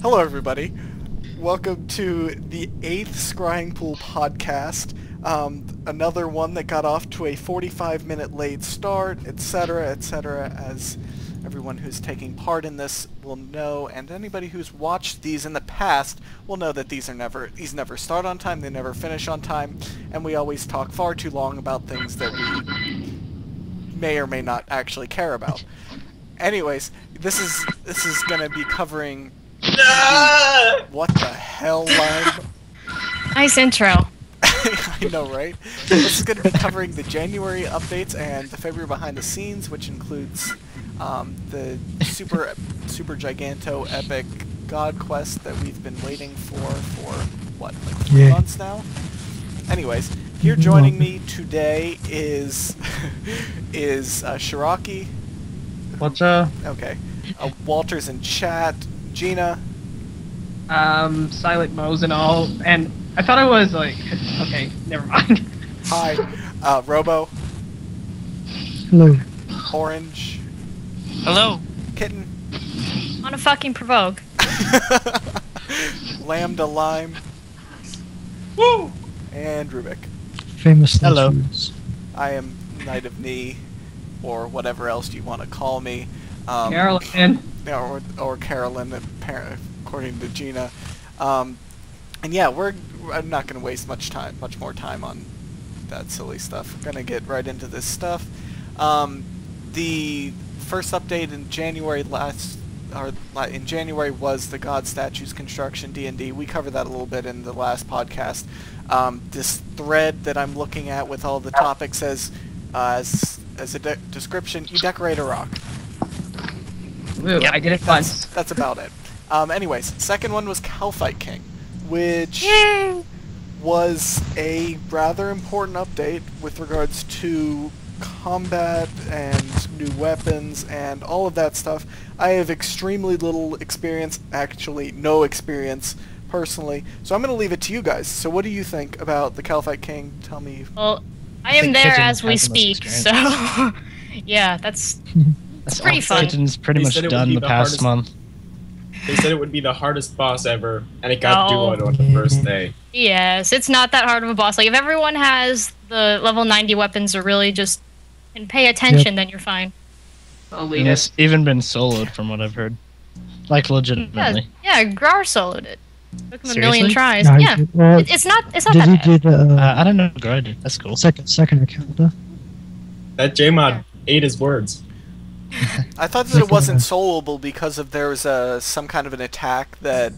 Hello, everybody. Welcome to the eighth Scrying Pool podcast. Um, another one that got off to a 45 minute late start, etc., etc., as everyone who's taking part in this will know, and anybody who's watched these in the past will know that these are never these never start on time, they never finish on time, and we always talk far too long about things that we may or may not actually care about. Anyways, this is this is gonna be covering what the hell line? Nice intro. I know, right? This is going to be covering the January updates and the February behind the scenes, which includes um, the super super giganto epic God Quest that we've been waiting for for what, like three Yeah. months now. Anyways, here joining me today is is uh, Shiraki. What's uh Okay, uh, Walter's in chat. Gina. um Silent Mo's and all and I thought I was like okay, never mind. Hi. Uh, Robo. Hello. Orange. Hello. Kitten. On a fucking provoke. Lambda Lime. Woo! And Rubik. Famous last Hello. words. I am Knight of Knee, or whatever else you want to call me. Um, Carolyn. Or, or Carolyn, according to Gina. Um, and yeah, we're, I'm not going to waste much time, much more time on that silly stuff. We're going to get right into this stuff. Um, the first update in January last, or in January was the God Statues construction D&D. We covered that a little bit in the last podcast. Um, this thread that I'm looking at with all the topics says, uh, as, as a de- description, you decorate a rock. Woo, Yep. I did it That's, once. that's about it. Um, anyways, second one was Calphite King, which Yay! was a rather important update with regards to combat and new weapons and all of that stuff. I have extremely little experience, actually no experience personally, so I'm going to leave it to you guys. So what do you think about the Calphite King? Tell me. Well, I am think there as we has the most speak, so yeah, that's That's pretty all. fun. Kitchen's pretty They much said it would done the the past hardest- month. They said it would be the hardest boss ever, and it got Oh. to do it on the first day. yes, it's not that hard of a boss. Like if everyone has the level 90 weapons or really just can pay attention, then you're fine. And it's even been soloed from what I've heard. Like legitimately. yeah, Grar soloed it. Took him a million tries. No, yeah, he- well, it's not it's not did he that bad. do the uh, Uh, I don't know. Go did. That's cool. second second account though? That Jmod ate his words. I thought that it wasn't soloable because of there's a some kind of an attack that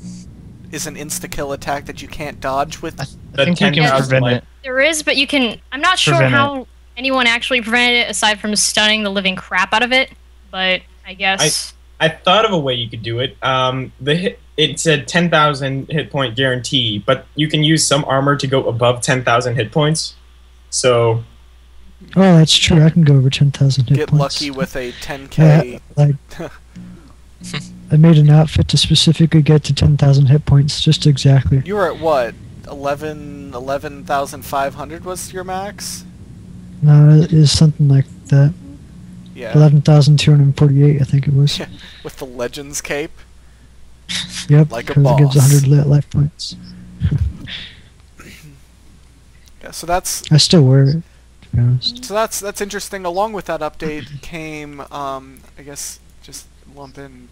is an insta-kill attack that you can't dodge with. I, I think you can 10,000 prevent life- it. There is, but you can. I'm not sure Prevent it. how anyone actually prevented it aside from stunning the living crap out of it. But I guess I thought of a way you could do it. Um, the hit, it said 10,000 hit point guarantee, but you can use some armor to go above 10,000 hit points. So Oh, that's true. I can go over ten thousand hit points. Get points. lucky with a 10k. like I made an outfit to specifically get to ten thousand hit points, just exactly. You were at what? 11 11,500 was your max? No, it is something like that. Yeah. Eleven thousand two hundred forty-eight, I think it was. Yeah. With the Legends cape? Yep, Like a because it gives hundred lit life points. Yeah, so that's I still wear it. To be honest. so that's that's interesting. Along with that update came um I guess just lump in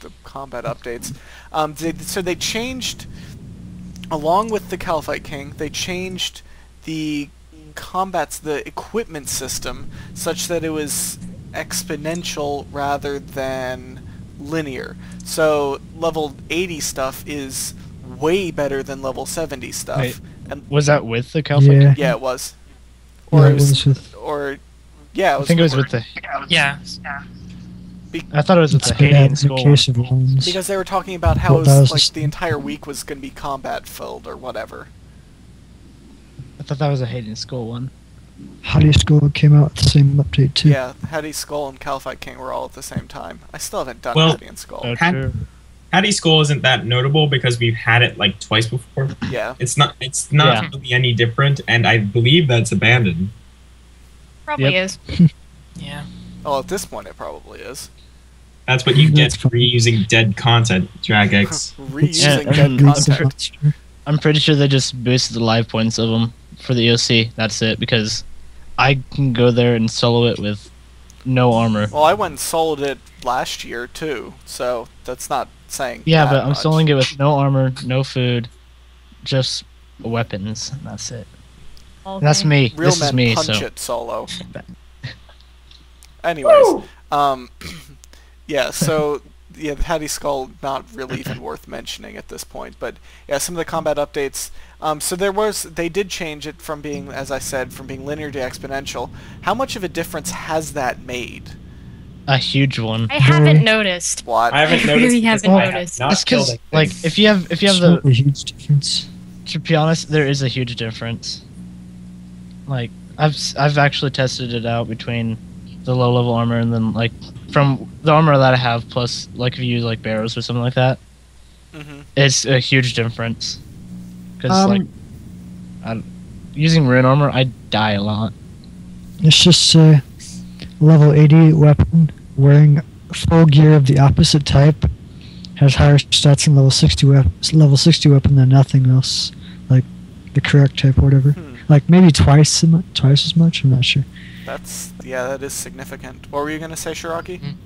the combat updates. Um they, so they changed along with the Calphite King, they changed the combats the equipment system such that it was exponential rather than linear. So level 80 stuff is way better than level 70 stuff. Wait. And Was that with the Calphic? Yeah. yeah, it was. Yeah, Or it it was, was with or yeah, it I think it was with the. Yeah. I thought it was with the it's bad Hadian Skull. case of loans. because they were talking about how Well, it was was like the entire week was going to be combat filled or whatever. I thought that was a Hadian Skull one. Hati Skoll came out at the same update too. Yeah, Hati Skoll and Calphite King were all at the same time. I still haven't done Well- Hati and Skoll. Oh, Had- true. Hati Skoll isn't that notable because we've had it like twice before. yeah. It's not it's not Yeah. really any different, and I believe that's abandoned. probably Yep. is. Yeah. Oh, at this point it probably is. That's what you mm-hmm. get for fine. reusing dead content, Jagex. Reusing Yeah, dead and- It's a content. I'm pretty sure they just boosted the live points of them for the EOC. That's it because I can go there and solo it with no armor. Well, I went and sold it last year too, so that's not saying. Yeah, but I'm much. soloing it with no armor, no food, just weapons. and That's it. And that's me. Real this men is me. punch So it solo. Anyways, um, yeah. So yeah, the Hati Skoll not really even worth mentioning at this point, but yeah, some of the combat updates. Um, so there was they did change it from being, as I said, from being linear to exponential. How much of a difference has that made? A huge one. I haven't noticed. What? I haven't I noticed. really haven't I have noticed. Not killed because like if you have if you have It's the a huge difference. to be honest, there is a huge difference. Like I've s- I've actually tested it out between the low level armor and then like from the armor that I have plus like if you use like barrows or something like that, hmm it's a huge difference. Because Um, like I, using rune armor, I die a lot. It's just a level 88 weapon wearing full gear of the opposite type has higher stats than level 60 weapon, level 60 weapon than nothing else, like the correct type or whatever. Hmm. Like maybe twice as much, twice as much. I'm not sure. That's yeah, that is significant. What were you gonna say, Shiraki?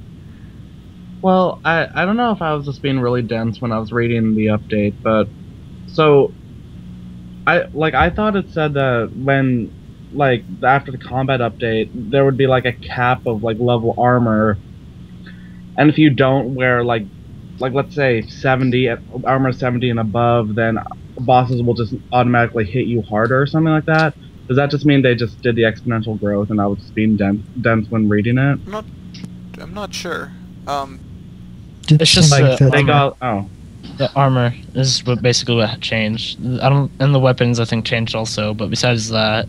Well, I, I don't know if I was just being really dense when I was reading the update, but so I like I thought it said that when like after the combat update there would be like a cap of like level armor, and if you don't wear like like let's say 70 armor 70 and above, then bosses will just automatically hit you harder or something like that. Does that just mean they just did the exponential growth and I was just being dense, dense when reading it? I'm not I'm not sure. Um, Did It's just like that. They armor. got oh The armor is what basically what changed. I don't and the weapons I think changed also, but besides that,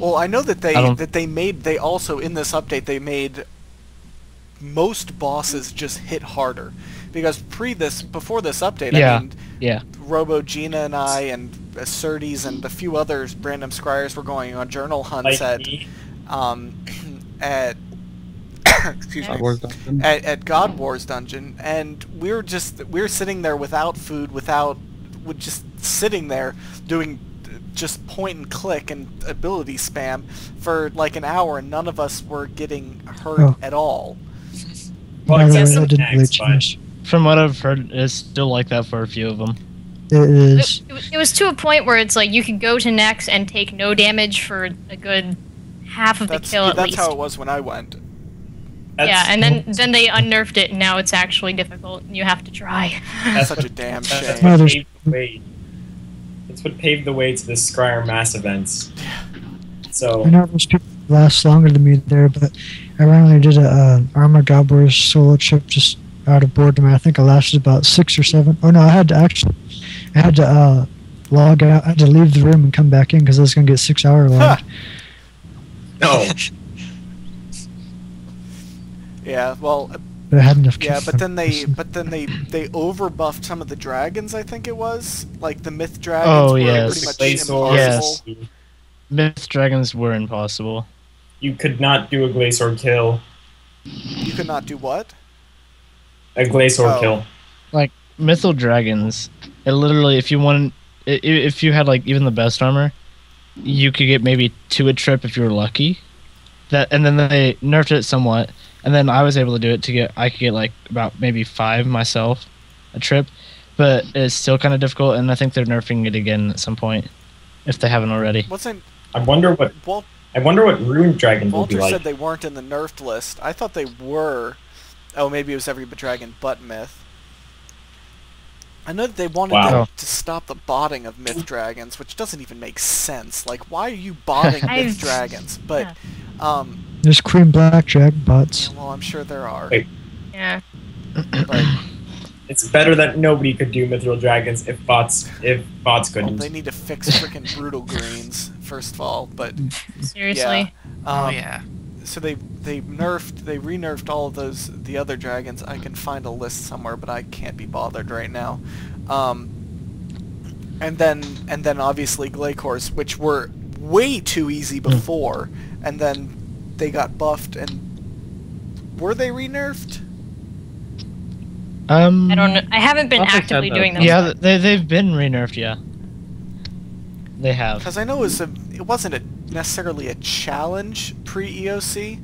Well, I know that they that they made they also in this update they made most bosses just hit harder because pre this before this update Yeah. I mean yeah, Robo Gina and I and Certes and a few others random scryers were going on journal hunts like at me, um at excuse me God Wars Dungeon. at, at God Wars dungeon, and we were just we were sitting there without food, without with just sitting there doing just point and click and ability spam for like an hour, and none of us were getting hurt Oh. at all. well, No, except that some didn't really next, but change. from what I've heard, it's still like that for a few of them. It is. It, it, was- to a point where it's like you could go to next and take no damage for a good half of the That's kill at that's least. how it was when I went. yeah, and then then they unnerved it, and now it's actually difficult, and you have to try. That's Such a damn shame. No, what there's- way. That's what paved the way to the Scryer mass events. So I know there's people last longer than me there, but I randomly did a uh, Armor God Wars solo trip just out of boredom. I think I lasted about six or seven. Oh no, I had to actually, I had to uh, log out. I had to leave the room and come back in because I was gonna get six hour logged. no, Yeah, well, But I had enough. yeah, but then they but then they they overbuffed some of the dragons. I think it was like the myth dragons. Oh, were yes. pretty much Glacor, Yes. impossible. Myth dragons were impossible. you could not do a Glacor kill. You could not do what? A Glacor Oh. kill. Like mithril dragons, it literally, if you wanted, i- i- if you had like even the best armor, you could get maybe two a trip if you were lucky. That and then they nerfed it somewhat, and then I was able to do it to get I could get like about maybe five myself a trip, but it's still kind of difficult, and I think they're nerfing it again at some point if they haven't already. Wasn't I wonder what Wal- I wonder what Rune Dragon will be Walter like. said they weren't in the nerfed list. I thought they were. Oh, maybe it was every dragon but myth. I know that they wanted Wow. them to stop the botting of myth dragons, which doesn't even make sense. Like, why are you botting I've- myth dragons? But, um, There's cream blackjack Drag bots. yeah, well, I'm sure there are. Wait. Yeah. But It's better that nobody could do Mithril Dragons if bots if bots couldn't. they need to fix freaking brutal greens first of all. But Seriously. um, oh yeah. so they they nerfed they re-nerfed all of those the other dragons. I can find a list somewhere, but I can't be bothered right now. Um, and then and then obviously Glacors, which were way too easy before, and then they got buffed and were they re-nerfed? Um, I don't. know. I haven't been Thought they said actively that. doing those. Yeah, they they've been re-nerfed. Yeah, they have. Because I know it was a, it wasn't a, necessarily a challenge pre EOC,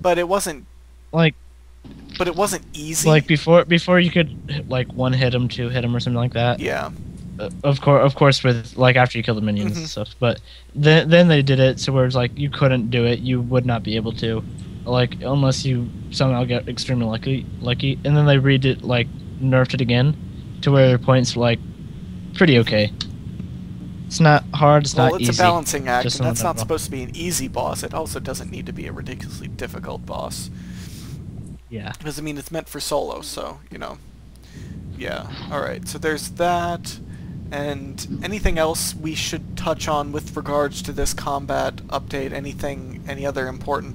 but it wasn't. Like- But it wasn't easy. Like before, before you could like one hit him, two hit him, or something like that. yeah. Uh, of course, of course, with like after you kill the minions Mhm. and stuff. But then then they did it so where it's like you couldn't do it, you would not be able to, like unless you somehow get extremely lucky, lucky. And then they redid like nerfed it again, to where your points were like pretty okay. It's not hard. It's not well, not it's easy. a balancing act, Just and that's not supposed to be an easy boss. It also doesn't need to be a ridiculously difficult boss. Yeah. Because, I mean, it's meant for solo, so, you know. Yeah. Alright, so there's that. And anything else we should touch on with regards to this combat update? Anything, any other important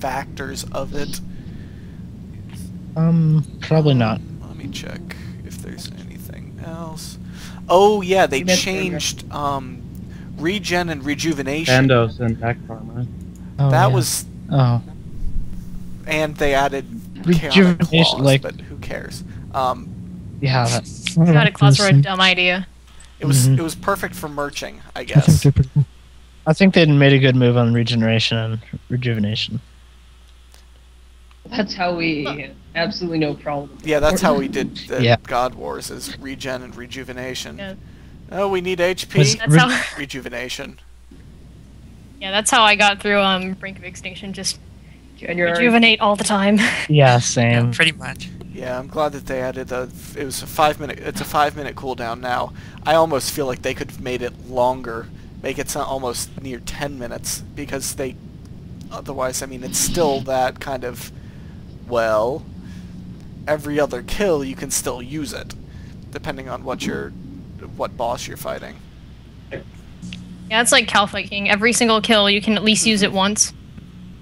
factors of it? Um, probably not. Let me check if there's anything else. Oh, yeah, they changed um, regen and rejuvenation. Bandos and Deck Armor. Oh, that yeah. was Oh, and they added Rejuvenation, claws, like- but who cares? Um, yeah. That, I Got a like claws were a dumb idea. it was Mhm. it was perfect for merching, I I think guess. they're pretty. I think they made a good move on regeneration and rejuvenation. That's how we absolutely no problem. Yeah, that's how we did the Yeah. God Wars is regen and rejuvenation. Yeah. Oh, we need HP. Was- That's Re- how. rejuvenation. Yeah, that's how I got through um Brink of Extinction. Just January. rejuvenate all the time. Yeah, Yeah, same. pretty much. Yeah, I'm glad that they added the. It was a five minute. It's a five minute cooldown now. I almost feel like they could have made it longer, make it almost near ten minutes because they. Otherwise, I mean, it's still that kind of. Well, every other kill you can still use it, depending on what your, what boss you're fighting. Yeah, it's like Cal King. Every single kill, you can at least use it mm-hmm. once.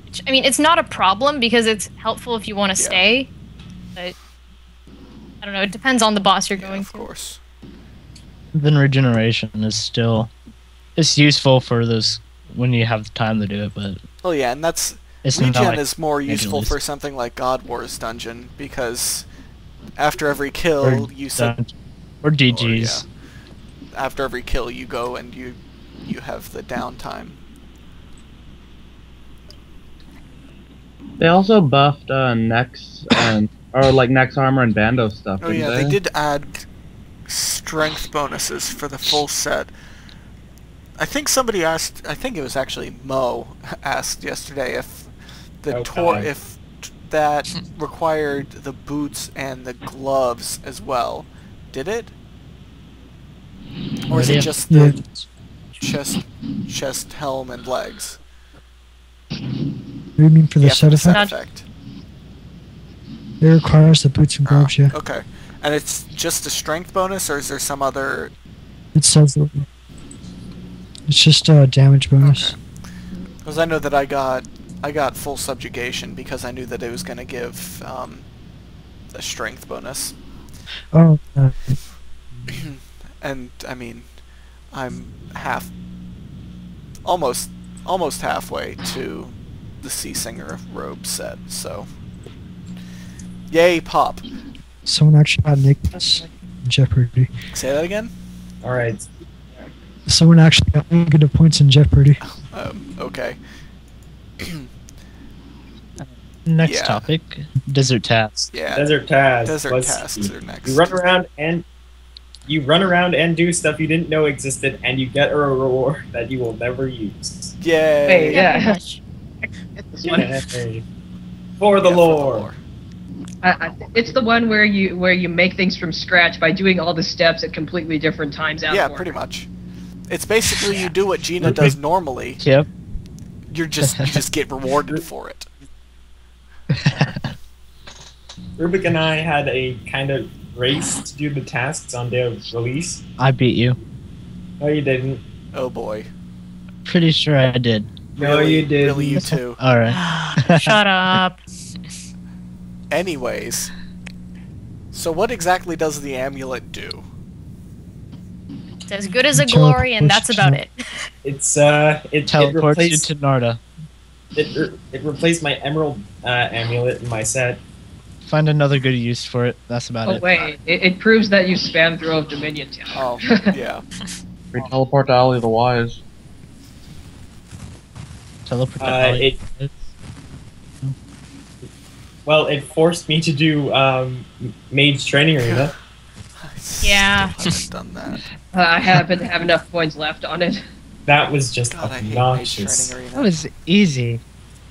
Which, I mean, it's not a problem because it's helpful if you want to Yeah. stay. But I don't know. It depends on the boss you're Yeah, going of to. course. Then regeneration is still, it's useful for those when you have time to do it, but oh yeah, and that's it's not Regen like is more useful for something like God Wars Dungeon because after every kill or you said dun- or DGs. after every kill you go and you you have the downtime. They also buffed uh, Nex and or like Nex armor and Bando stuff. Oh didn't yeah, they did add strength bonuses for the full set. I think somebody asked. I think it was actually Mo asked yesterday if the Okay. tor if t- that required the boots and the gloves as well. Did it? Or is it just the chest, chest, helm, and legs? What do you mean for the Yeah, set the effect? It requires the boots and Oh, gloves, yeah. Okay. And it's just a strength bonus, or is there some other? It says it's just a damage bonus. Because I know that I got I got full subjugation because I knew that it was going to give um, a strength bonus, Oh, uh, and I mean, I'm half, almost almost halfway to the Sea Singer robe set. So, yay, pop! someone actually got Nicholas in Jeopardy. Say that again. All right. Someone actually got negative points in Jeopardy. Um, okay. Next Yeah. topic, desert tasks. Yeah. Desert tasks. Desert Let's tasks see. are next. You run around and you run around and do stuff you didn't know existed, and you get a reward that you will never use. Yay! Hey, yeah. pretty much. This one. Yay. For the Yeah, lore. I, I, it's the one where you where you make things from scratch by doing all the steps at completely different times out. Yeah, pretty it. much. It's basically you do what Gina does normally. Yep. You're just you just get rewarded for it. Rubik and I had a kind of race to do the tasks on day of release. I beat you. No, you didn't. Oh boy. Pretty sure I did. No, Really, you didn't. Really, you too. All right. Shut up. Anyways, so what exactly does the amulet do? It's as good as a glory, and that's about it. It's uh, it, it Teleports you to Nardah. it, re- it replaced my emerald uh, amulet in my set. find another good use for it. That's about Oh it. wait, it, it proves that you spam through of Dominion Tower. Oh, yeah. We teleport to Ali the Wise. Teleport to Uh, Ali. it- Well, it forced me to do um, Mage Training Arena. Yeah. I've done that. Uh, I happen to have enough points left on it. That was just God, I hate Mage obnoxious. That was easy.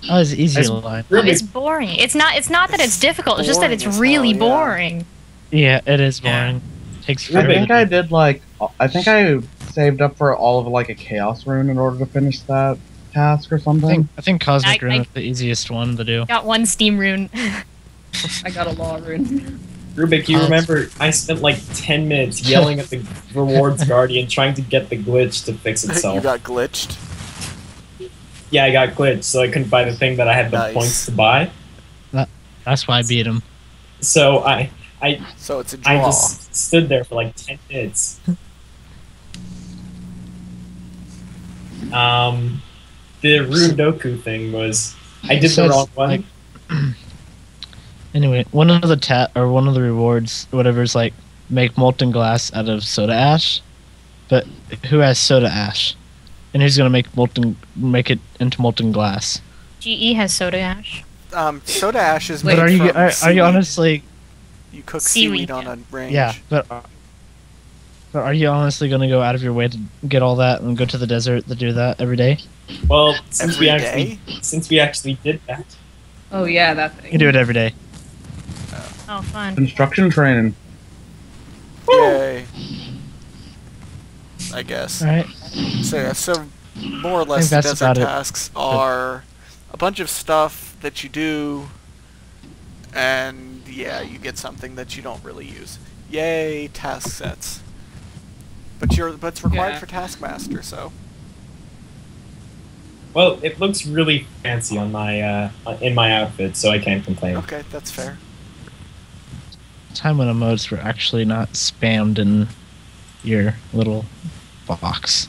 That was easy As- to line. Oh, it's boring. It's not. It's not that it's It's difficult. It's just that it's really hell, yeah. boring. Yeah, it is Yeah. boring. Takes I think I did like I think I saved up for all of like a chaos rune in order to finish that task or I something. think I think Cosmic I- Rune I- is the easiest one to do. Got one steam rune. I got a law rune. Rubik, you Uh, remember I spent like 10 minutes yelling at the rewards guardian trying to get the glitch to fix itself. you itself. got glitched. yeah, I got glitched, so I couldn't buy the thing that I had the Nice. points to buy. That's why I beat him. So I, I, So it's a draw. I just stood there for like 10 minutes. um, the Runedoku thing was I did the wrong one. like- Anyway, one of the tat or one of the rewards, whatever, is like make molten glass out of soda ash. But who has soda ash? And who's gonna make molten make it into molten glass? GE has soda ash. Um, soda ash is made but are you from are, are you honestly You cook Seaweed, seaweed, on a range. yeah? But but are you honestly gonna go out of your way to get all that and go to the desert to do that every day? well, since Every we actually since we actually did that, Oh yeah, that You thing. can do it every day. Oh, fun. Construction training. Yay. I guess. All right. So yeah, so more or less the desert about it. tasks are a bunch of stuff that you do, and yeah, you get something that you don't really use. Yay, task sets. But you're but it's required Yeah. for Taskmaster, so well, it looks really fancy on my uh, in my outfit, so I can't complain. okay, that's fair. Time when emotes were actually not spammed in your little box,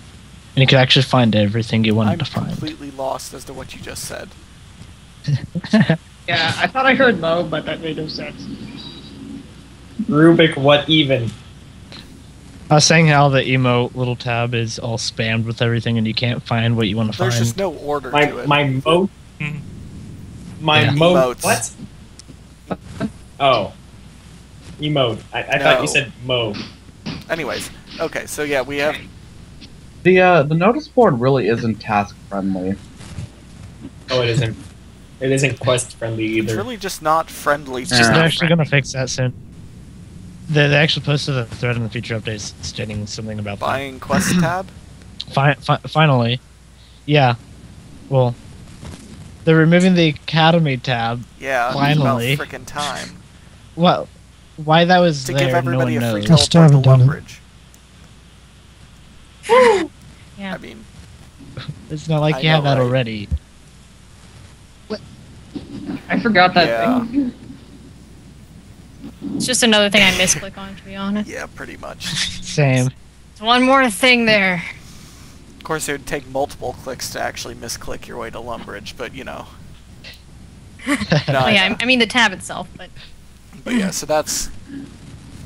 and you could actually find everything you wanted I'm to find. completely lost as to what you just said. Yeah, I thought I heard Mo, but that made no sense. Rubik, what even? I was saying how the emo little tab is all spammed with everything, and you can't find what you want to There's find. just no order My to it. my mo Mhm. my Yeah. mo Emotes. what? Oh, emote. I, I thought you said mo. Anyways, okay, so yeah, we have The uh, the notice board really isn't task friendly. Oh, it isn't. It isn't quest friendly either. it's really just not friendly. Just- Yeah. they're actually gonna fix that soon. They, they actually posted a thread in the future updates stating something about that. Buying quest tab. Fi- fi- finally, yeah. Well, they're removing the Academy tab. Yeah, Finally. it's about freaking time Well, why that was to there, give everybody no a one free knows. I still teleport to haven't done it. Lumbridge. Yeah. I mean, It's not like I you have know, that right? already. I forgot that Yeah. thing. It's just another thing I misclick on, to be honest. yeah, pretty much. Same. It's one more thing there. Of course, it would take multiple clicks to actually misclick your way to Lumbridge, but you know. No, Oh, I yeah, know. I, I mean the tab itself, but But yeah, so that's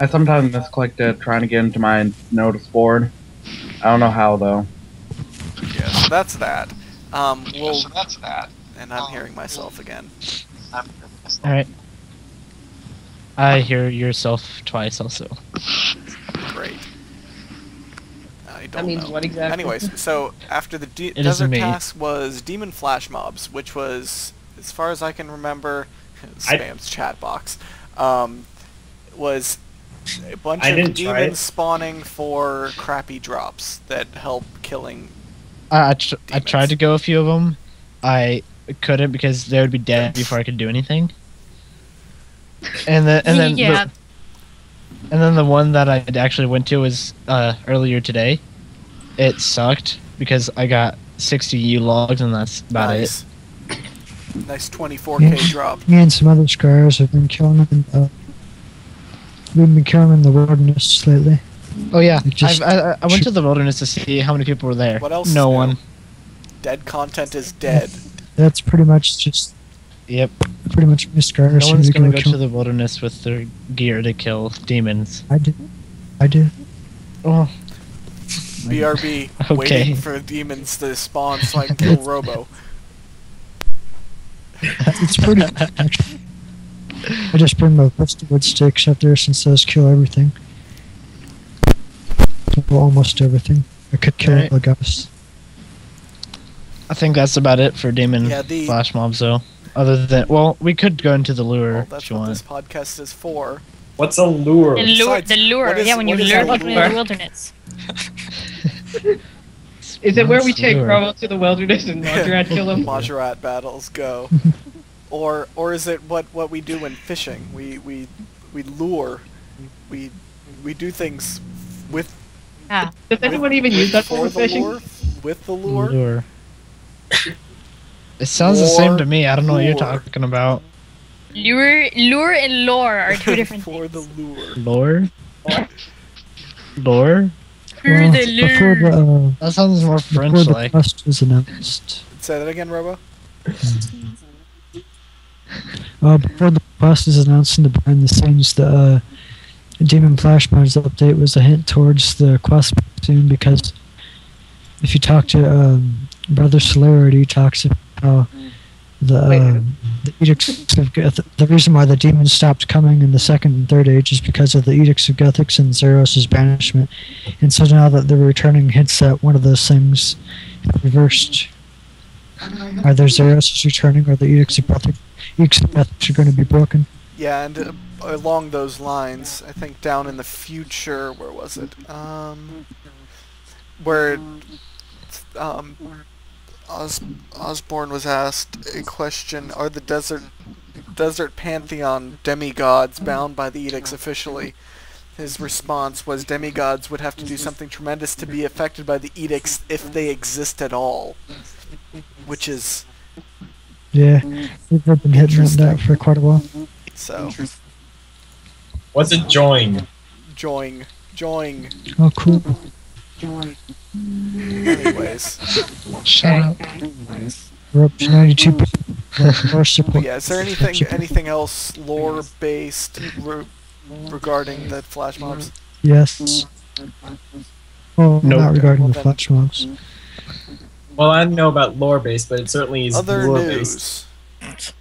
I sometimes misclicked it trying to get into my notice board. I don't know how though. yeah, so that's that. Um, Yeah, we'll, so that's that. and I'm hearing myself again. I'm All right. I hear yourself twice also. Great. I don't That means know. what exactly? Anyways, so after the de- isn't desert me. task was demon flash mobs, which was, as far as I can remember, I- spam's chat box, um, was a bunch I of demons spawning for crappy drops that help killing. I I, tr- I tried to go a few of them. I couldn't because they would be dead before I could do anything. And then and then the- and then the one that I actually went to was uh, earlier today. It sucked because I got 60 U logs and that's about it. nice. Nice 24k Yeah. drop. Me and some other scars have been killing them. In, uh, we've been killing them in the wilderness lately. Oh yeah, just- I've, I, I went to the wilderness to see how many people were there. What else No is one. Dead content is dead. That's pretty much just Yep. Pretty much missed Garrus. No one's gonna go go kill- to the wilderness with their gear to kill demons. I did. I did. Oh, BRB Okay. waiting for demons to spawn so I can kill Robo. It's pretty good, actually. I just bring my busted wood sticks up there since those kill everything. Well, almost everything. I could kill Alright. the guys. I think that's about it for demon Yeah, the- flash mobs, though. Other than, well, we could go into the lure Well, if that's you what want. this podcast is for. What's a lure? The lure, Besides, the lure. what is- yeah, when you lure a people into the wilderness. Is it where we take lure? Robo to the wilderness and Mondrat kill him? Majorat battles go. or or is it what what we do when fishing? We we we lure. We we do things with Yeah. Does anyone even use that for for fishing? lure, with the lure. Lure. It sounds the same to me. I don't know what you're talking about. Lure, lure, and lore are two different for things. the lure. Lore? Lore? For Well, the before the, lure. uh, That sounds more before French the like. quest was announced, Say that again, Robo. uh, before the quest was announced in the behind the scenes, the uh, Demon Flash Mobs update was a hint towards the quest soon because if you talk to um, Brother Celerity, he talks about how the uh, the edicts of Geth- the reason why the demons stopped coming in the second and third age is because of the edicts of Guthix and Zaros' banishment, and so now that they're returning, hints that one of those things reversed. Either Zaros is returning or the edicts of Guthix, edicts of Guthix are going to be broken. Yeah, and uh, along those lines, I think down in the future, where was it? Um, where um, Os- Osborne was asked a question: Are the desert desert pantheon demigods bound by the edicts officially? His response was demigods would have to do something tremendous to be affected by the edicts if they exist at all, which is Yeah, We've been hitting at that for quite a while. so. What's it join? Join, join. Oh, cool. Anyways. Shut up. We're up to 92 more support. Yeah, is there anything anything else lore based re- regarding the flash mobs? Yes. Well, Nope. not regarding Well, the flash mobs. Well, I don't know about lore based, but it certainly is Other lore based. news.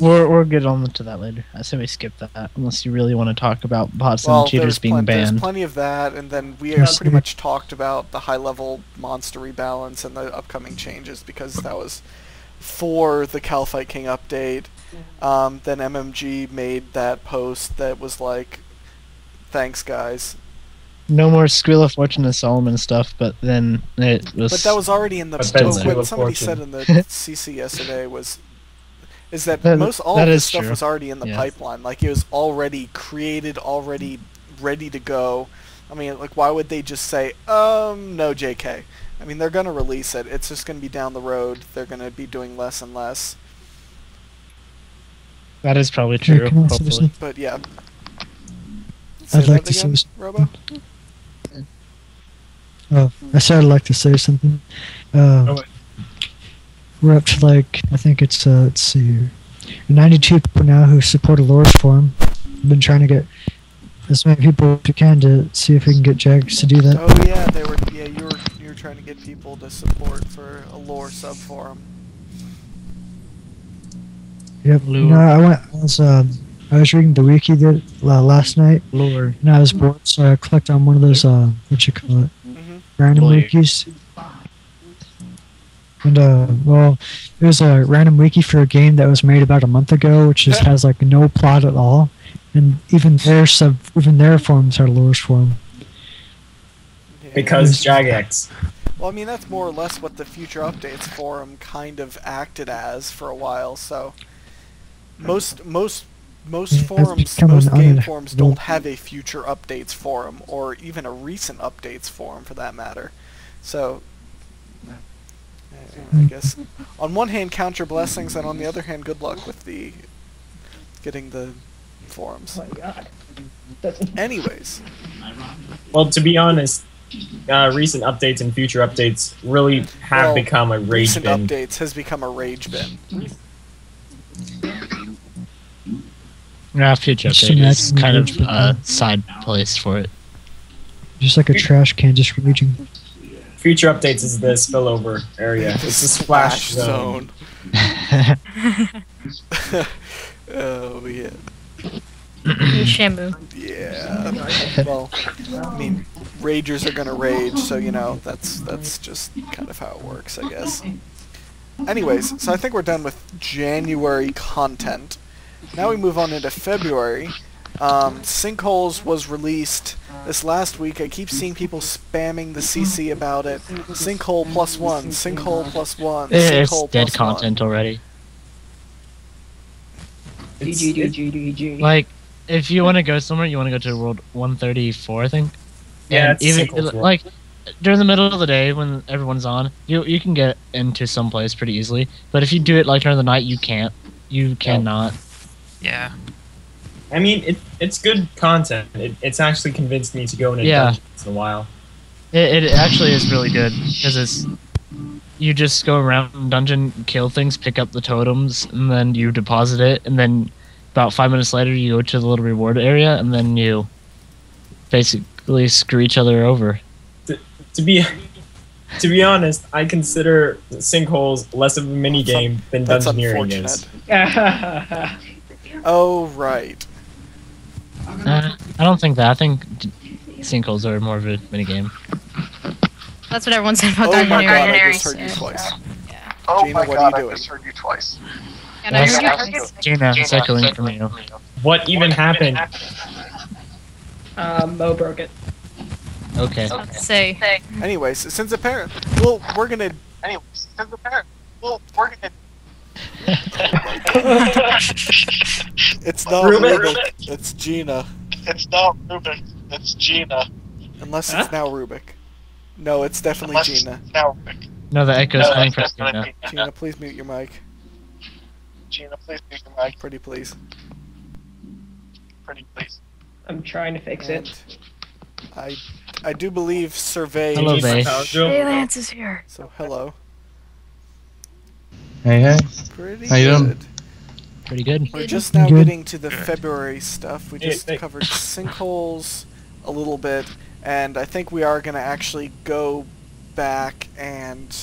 We'll, we'll get on to that later. I say we skip that, unless you really want to talk about bots Well, and cheaters being plen- there's plenty of that, and then we Yes. pretty much talked about the high level monster rebalance and the upcoming changes because that was for the Calphite King update. Um, then MMG made that post that was like, "Thanks, guys," No more Squeal of Fortune and Solomon stuff, but then it was. But that was already in the. But that's what somebody Fortune. said in the CC yesterday was, is that, That- most all that of this stuff true. was already in the Yeah. pipeline. Like it was already created, already ready to go. I mean, like why would they just say, um, no, JK? I mean, they're gonna release it. It's just gonna be down the road. They're gonna be doing less and less. That is probably true. come on, say hopefully. something. But yeah. I'd like that to say again, s- Robo. Oh, I said I'd like to say something. Uh, Oh, wait. We're up to like I think it's uh, let's see here, 92 people now who support a lore forum. I've been trying to get as many people as we can to see if we can get Jags to do that. Oh yeah, they were. Yeah, you were. You were trying to get people to support for a lore sub forum. Yep. Lure. No, I went. I was um, I was reading the wiki that uh, last night, Lore. and I was bored, so I clicked on one of those uh, what you call it, hmm random Lure. wikis. And uh, well, it was a random wiki for a game that was made about a month ago, which just has like no plot at all, and even their sub, even their forums are lures forum. Because Jagex. Well, I mean, that's more or less what the Future Updates forum kind of acted as for a while. So, most most most Yeah, forums, most game uninhabitable- forums don't have a Future Updates forum, or even a Recent Updates forum for that matter. So, I guess on one hand, count your blessings, and on the other hand, good luck with the getting the forums. Oh my god. Anyways, Well, to be honest, uh, recent updates and future updates really have Well, become a rage recent bin. Recent updates has become a rage bin. Yeah, future Just update is kind of engagement. a side place for it. Just like a trash can, just raging. Future updates is the spillover area. It's the splash zone. oh yeah. Shamu. Yeah. Well, I mean, ragers are gonna rage, so you know that's that's just kind of how it works, I guess. Anyways, so I think we're done with January content. Now we move on into February. Um, Sinkholes was released this last week. I keep seeing people spamming the CC about it. Sinkhole plus one, sinkhole plus one, It's sinkhole dead plus one. content already. It's- GG, it- GG, GG. Like, if you want to go somewhere, you want to go to World 134, I think. Yeah, And it's even Sinkholes like during the middle of the day when everyone's on, you you can get into some place pretty easily. But if you do it like during the night, you can't. You cannot. Yeah. I mean, it, it's good content. It, it's actually convinced me to go in a Yeah. dungeon in a while. It, it actually is really good because it's you just go around the dungeon, kill things, pick up the totems, and then you deposit it, and then about five minutes later you go to the little reward area, and then you basically screw each other over. To be to be honest, I consider sinkholes less of a mini game than That's dungeoneering unfortunate. is. Oh right. Uh, I don't think that. I think sinkholes are more of a minigame. That's what everyone said about Oh my god, I Dungeoneering. just heard you twice. Yeah. Oh Gina, my what are god, you I doing? just heard you twice. And I heard you Gina, it's echoing from you. What even happened? um, Mo broke it. Okay. Let's say. Anyways, since apparent, well, we're gonna. Anyways, since the parent, well, we're gonna. It's not Rubik? Rubik. It's Gina. It's not Rubik, it's Gina. Unless Huh? it's now Rubik. No, it's definitely Unless Gina. it's now Rubik. No, the echo's No, coming from Gina. definitely Gina, please mute your mic. Gina, please mute your mic, Pretty please. pretty please. I'm trying to fix And it. I, I do believe survey. Hello, Need my Vay. power drill? Hey, Lance is here. So hello. Hey, hey. Pretty How you doing? good. Pretty good. We're just now Good. getting to the February stuff. We Yeah, just thank- covered sinkholes a little bit, and I think we are going to actually go back and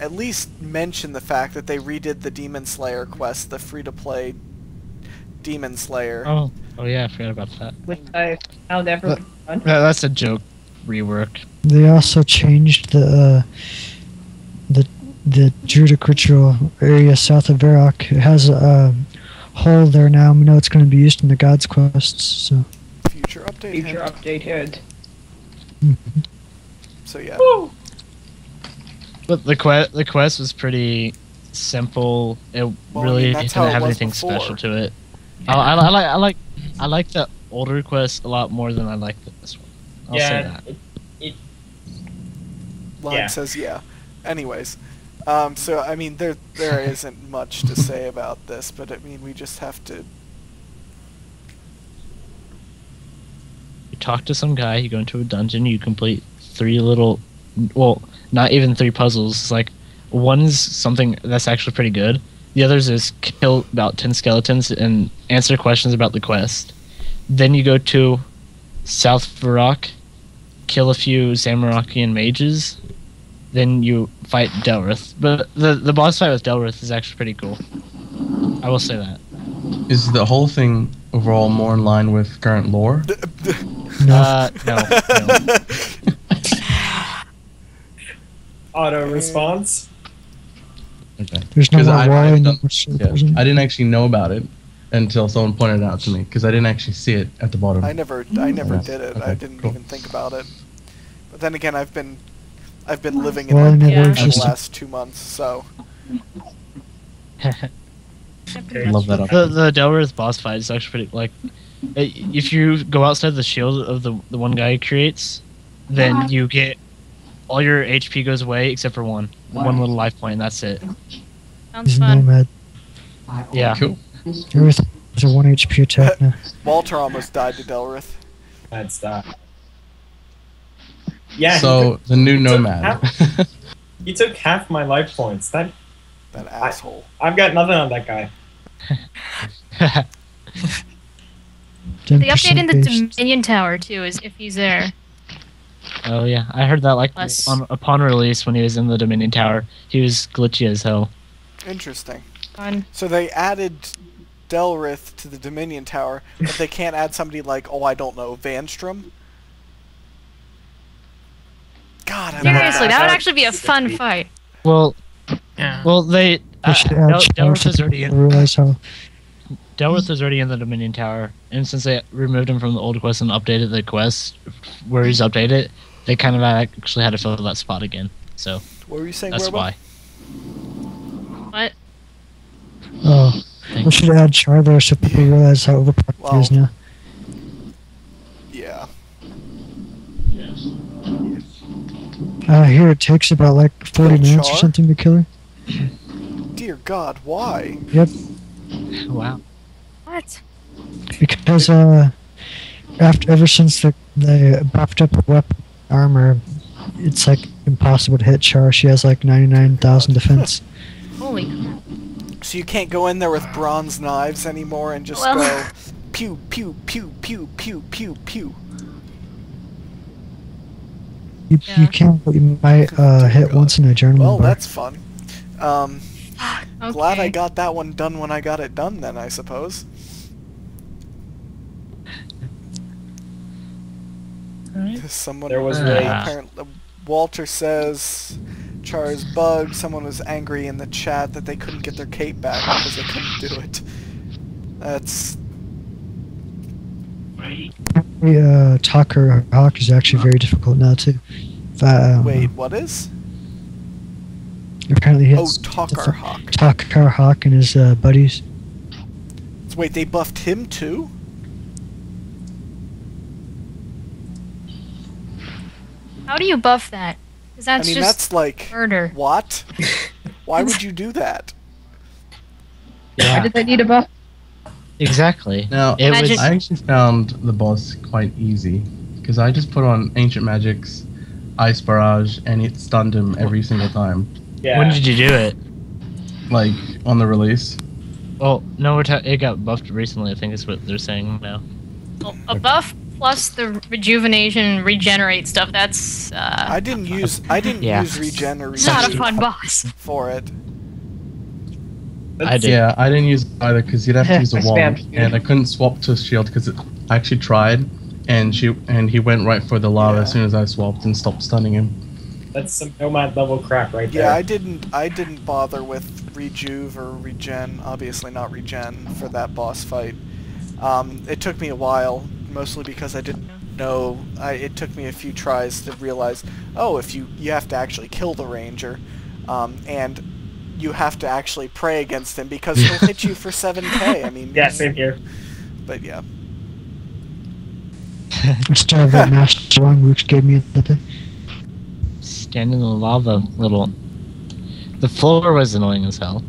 at least mention the fact that they redid the Demon Slayer quest, the free-to-play Demon Slayer. Oh, oh yeah, I forgot about that. Which I found ever fun. That- That's a joke rework. They also changed the uh, the the Druidic ritual area south of Varrock. It has a um, hole there now. We know it's going to be used in the gods quests. So Future update. Future hint. update head. So yeah. But the quest, the quest was pretty simple. It Well, I really mean, didn't have anything before. special to it. I, I, I like I like I like the older quest a lot more than I like this one. I'll say yeah, that. it, Line Yeah. says yeah. Anyways, um, so I mean there there isn't much to say about this, but I mean we just have to. You talk to some guy, you go into a dungeon, you complete three little, well, not even three puzzles. It's like one's something that's actually pretty good. The others is kill about ten skeletons and answer questions about the quest. Then you go to South Varrock, kill a few Zamorakian mages. Then you fight Delrith. But the the boss fight with Delrith is actually pretty cool. I will say that. Is the whole thing overall more in line with current lore? no, Uh, no, no. auto response. Okay. there's no 'cause more I- Wally, I've no done- more Yeah. I didn't actually know about it until someone pointed it out to me because I didn't actually see it at the bottom. I never I never Yeah. did it. I didn't cool. even think about it. But then again, I've been I've been living in Well, I it Yeah. for the existed. last two months, so Love that. The the Delrith boss fight is actually pretty like eh, if you go outside the shield of the the one guy creates, then uh-huh. you get all your HP goes away except for one one little life point and that's it. Sounds He's fun. nomad. Yeah. Cool. Everything's a one HP attack now. Walter almost died to Delrith. That's that. Yeah. so took- the new took nomad. he took half my life points. That That asshole. I've got nothing on that guy. The update in the. Dominion Tower too is if he's there. Oh yeah, I heard that like Less- on, upon release when he was in the Dominion Tower, he was glitchy as hell. Interesting. Fun. So they added Delrith to the Dominion Tower, but they can't add somebody like, oh, I don't know, Vanstrom? God, I love Seriously, that would actually be a fun fight. Well, Yeah. well they They uh, Del- add Delrith Char is already in, realize how Delrith was already in the Dominion Tower, and since they removed him from the old quest and updated the quest where he's updated, they kind of actually had to fill that spot again. So What were you saying, that's why. What? Oh, we should add Char there so people realize how overpowered Wow. he is now. Yeah. Uh, here it takes about like 40 Kill minutes Char? or something to kill her. Dear God, why? Yep, Wow. What? because uh, after ever since the, they buffed up the weapon armor, it's like impossible to hit Char. She has like 99,000 defense. Holy crap. So you can't go in there with bronze knives anymore and just Well- go pew, pew, pew, pew, pew, pew, pew. You, Yeah. you can, but you might uh, hit God. once in a journal Well, bar. that's fun. Um, Okay. glad I got that one done when I got it done then, I suppose. Someone There was uh, apparently Walter says Char's bugged. Someone was angry in the chat that they couldn't get their cape back because they couldn't do it. That's The uh, Talker Hawk is actually very difficult now too. If I, um, wait, what is? Apparently he Oh, has Talkar Hawk. Talker Hawk and his uh, buddies. Wait, they buffed him too? How do you buff that? Because that's I mean, just that's like murder. what? Why would you do that? Why did they need a buff? Exactly. Now, It Imagine- was I actually found the boss quite easy because I just put on Ancient Magic's Ice Barrage and it stunned him every single time, Yeah. when did you do it? like on the release. Well, no, we're ta- it got buffed recently. I think is what they're saying now. Well, a buff plus the rejuvenation regenerate stuff. That's uh, I didn't use I didn't Yeah. use regen or it's not a fun boss. for it. I did. Yeah, I didn't use either because you'd have to use a wand, spammed. and I couldn't swap to shield because I actually tried, and she and he went right for the lava Yeah. as soon as I swapped and stopped stunning him. That's some nomad level crap right there. Yeah, I didn't I didn't bother with rejuve or regen. Obviously not regen for that boss fight. Um, it took me a while, mostly because I didn't know. I, it took me a few tries to realize, oh, if you you have to actually kill the ranger, um, and you have to actually pray against him because he'll hit you for 7k. I mean, Yeah, same here. But yeah, Instead of that Master One, which gave me the day. Stand in the lava, little. The floor was annoying as hell.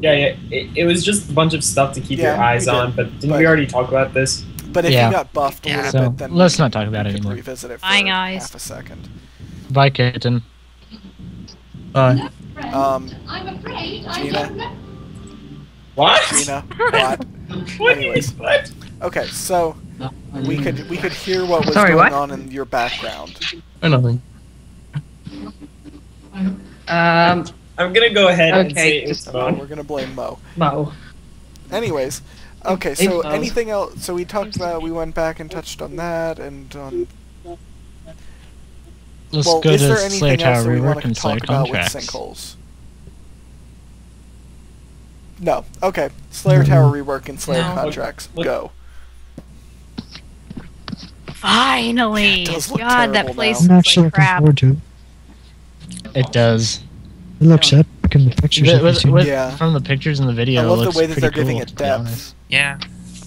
Yeah, yeah. It, it was just a bunch of stuff to keep Yeah, your eyes did. on, but didn't But- we already talk about this? but if Yeah. you got buffed a Yeah. little So bit, then let's not talk about it could anymore. Revisit it for Buying eyes. half a second. Bye, kitten. Uh, Um, I'm afraid I Gina? don't know. What? Gina, what? What? Anyways. What? Okay, so we could we could hear what was Sorry, going what? on in your background. or nothing. Um, I'm gonna go ahead and Okay, say it was just So Mo. we're gonna blame Mo. Mo. Anyways, okay. So anything else? So we talked about. We went back and touched on that, and on. Let's well, go is to there Slayer anything else Tower that we want rework to and Slayer talk about with contracts. sinkholes? No. Okay. Slayer Tower rework and Slayer No. contracts. Look- Go. Finally! It does God, that terrible place I'm now. looks actually like crap. forward to it. It does. It looks epic in the pictures. With, with, with- Yeah. From the pictures in the video, I it love the way that they're pretty giving it to be depth. Yeah.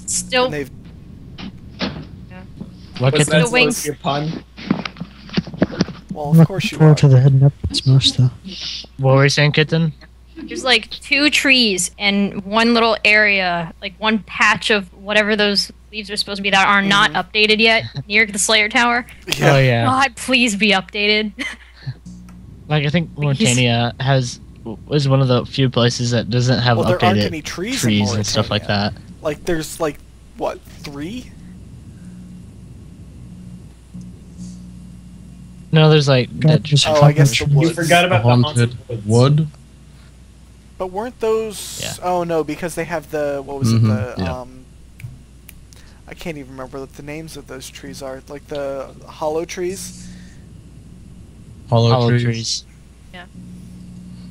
Still, And they've What Was kitten? that The supposed wings. to be a pun? Well, I'm of course looking you are. forward to the hidden epics most though. What were you saying, kitten? there's like two trees and one little area, like one patch of whatever those leaves are supposed to be that are not Mhm. updated yet near the Slayer Tower. Yeah. Oh yeah. God, please be updated. Like I think Like, he's- Morytania has is one of the few places that doesn't have Well, there aren't updated any trees, trees and stuff like that. Like there's like what three? No, there's like that just Oh, I guess the woods. You forgot about the haunted haunted woods. wood. But weren't those? Yeah. Oh no, because they have the what was Mhm, it? The yeah. um. I can't even remember what the names of those trees are. Like the hollow trees. Hollow, hollow trees. trees.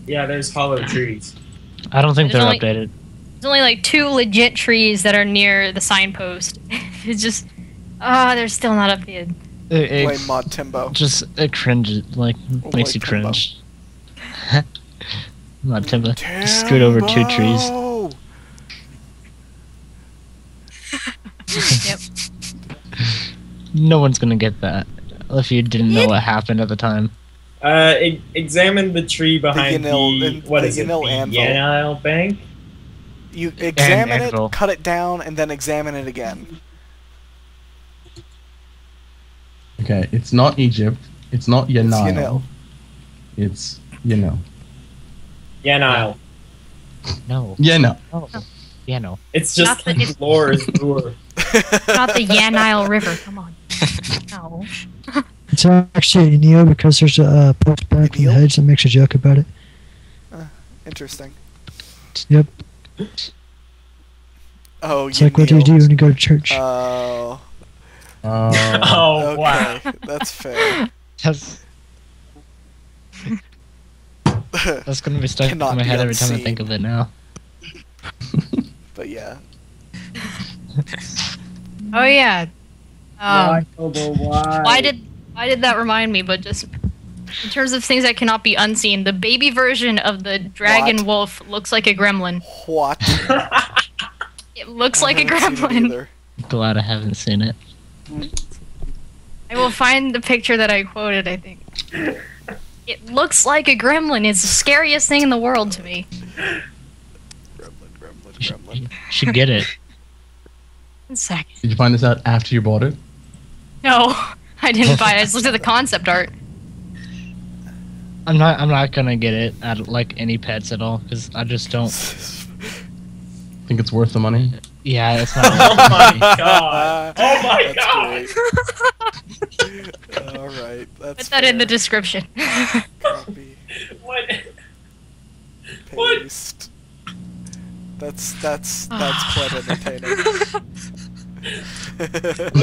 Yeah, there's hollow trees. I don't think There's they're only- updated. There's only like two legit trees that are near the signpost. it's just, ah, they're still not updated. It, it Blame Mod Timbo. just it cringes, like Oh, makes you Timbo. cringe. Not Timba. Scoot over two trees. Yep. No one's gonna get that if you didn't know what happened at the time. Uh, e- examine the tree behind the, Yanille- what the is it? Yanille The anvil. Bank. You examine anvil. it, cut it down, and then examine it again. Okay, it's not Egypt. It's not It's Yanille. Yanille. It's you know. Yanille. No. Yeah, no. No. Yeah, no. It's just Not the- like it's- lore is lore. Not the Yanile River. Come on. No. It's actually a Neo because there's a uh, post back in the hedge that makes a joke about it. Interesting. Yep. Oh, It's like, what do you do when you go to church? Uh, Oh okay, wow. that's fair. That's that's gonna be stuck in my head every time I think of it now. but yeah, Oh yeah. Um, why? why did why did that remind me? But just in terms of things that cannot be unseen, the baby version of the dragon What? wolf looks like a gremlin. what? It looks I like a haven't seen it gremlin. Glad I haven't seen it. I will find the picture that I quoted. I think it looks like a gremlin. It's the scariest thing in the world to me. Gremlin, gremlin, should, gremlin. you should get it. One second. did you find this out after you bought it? No, I didn't buy it. I just looked at the concept art. I'm not. I'm not gonna get it at like any pets at all because I just don't. Think it's worth the money? Yeah, it's not. Oh my god. Oh my That's god. great. All right, that's Put that in the description. Copy, What? What? paste. That's that's that's quite entertaining.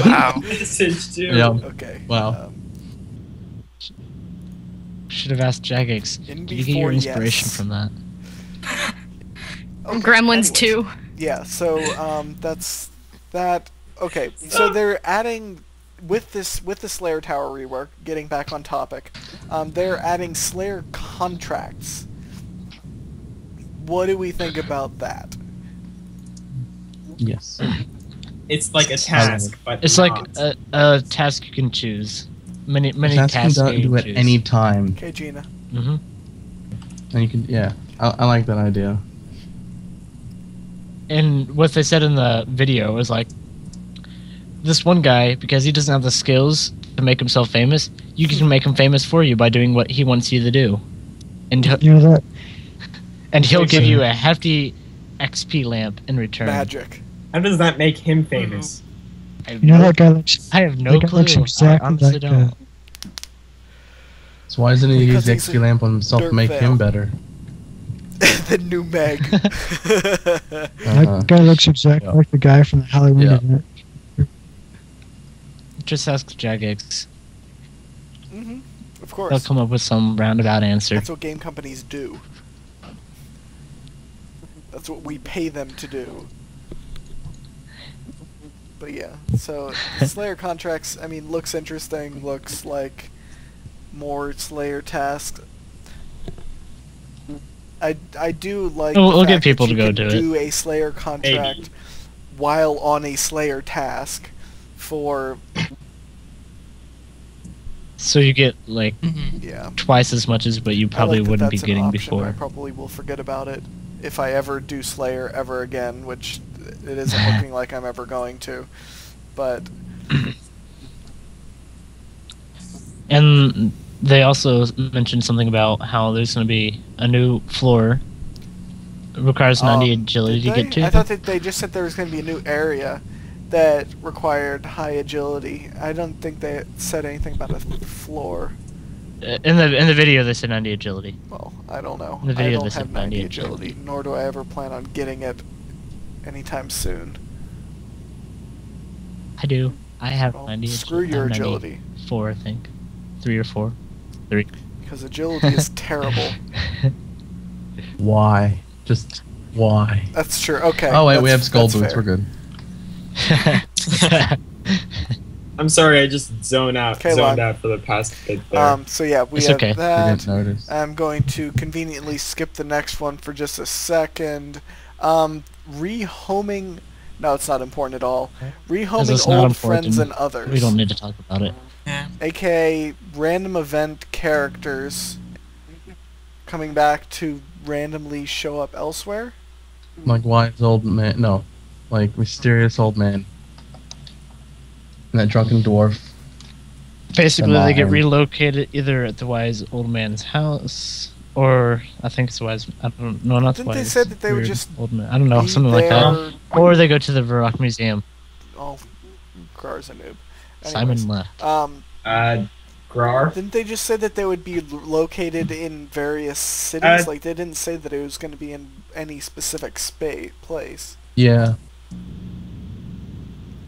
Wow. Message too. Yeah. Okay. Wow. Um, Should have asked Jagex. Did you get your inspiration yes. from that? okay, Gremlins anyways. 2. Yeah, so um, that's that. Okay, so they're adding with this with the Slayer Tower rework. Getting back on topic, um, they're adding Slayer contracts. What do we think about that? Yes. It's like a task, but It's like a, a task you can choose. Many many Tasks can tasks do, do at choose. any time, Okay, Gina. hmm and you can. Yeah, I, I like that idea. And what they said in the video was like, this one guy because he doesn't have the skills to make himself famous, you can make him famous for you by doing what he wants you to do, and he'll, You know that? and he'll give you a hefty XP lamp in return. Magic. How does that make him famous? I have You know no- that guy looks. I have no that clue. looks I exactly honestly like. don't. Uh, So why doesn't he use the XP lamp on himself to make veil. him better? the new Meg. Uh-huh. That guy looks exactly Yeah. like the guy from the Halloween Yeah. event. Just ask Jagex. hmm Of course. They'll come up with some roundabout answer. That's what game companies do. That's what we pay them to do. But yeah, so Slayer contracts, I mean, looks interesting, looks like more Slayer tasks. I, I do like We'll- the we'll get fact that people to go can do it. do a Slayer contract while on a Slayer task for, So you get like mm-hmm. yeah. twice as much as what you probably like that wouldn't be getting option. I before. probably will forget about it if I ever do Slayer ever again, which it isn't looking like I'm ever going to. But And they also mentioned something about how there's going to be a new floor requires 90 Um, agility to get to. I thought that they just said there was going to be a new area that required high agility. I don't think they said anything about a floor. Uh, in the in the video, they said 90 agility. Well, I don't know. In the I video, don't they said have 90 90 agility, nor do I ever plan on getting it anytime soon. I do. I have Well, 90. screw your agility, Four, I think. Three or four. Three. because agility is terrible. Why? Just why? That's true. Okay. oh wait, we have that's- skull boots. fair. We're good. I'm sorry, I just zoned out, Okay, zoned Lon. out for the past bit there. Um, so yeah, we It's have okay. We We that. didn't notice. I'm going to conveniently skip the next one for just a second. Um, rehoming. No, it's not important at all. Rehoming it's not old friends and others. we don't need to talk about it. Aka random event characters coming back to randomly show up elsewhere. Like wise old man. No, like mysterious old man. And that drunken dwarf. Basically, And they get um, relocated either at the wise old man's house, or I think it's wise. I don't know, not the Didn't they wise. say that they would weird just old man. I don't know, something like that. Or they go to the Varrock Museum. Oh, Grar's a noob. Simon Anyways, left. Um, uh, Grar? didn't they just say that they would be located in various cities? Uh, like they didn't say that it was going to be in any specific spa- place. Yeah.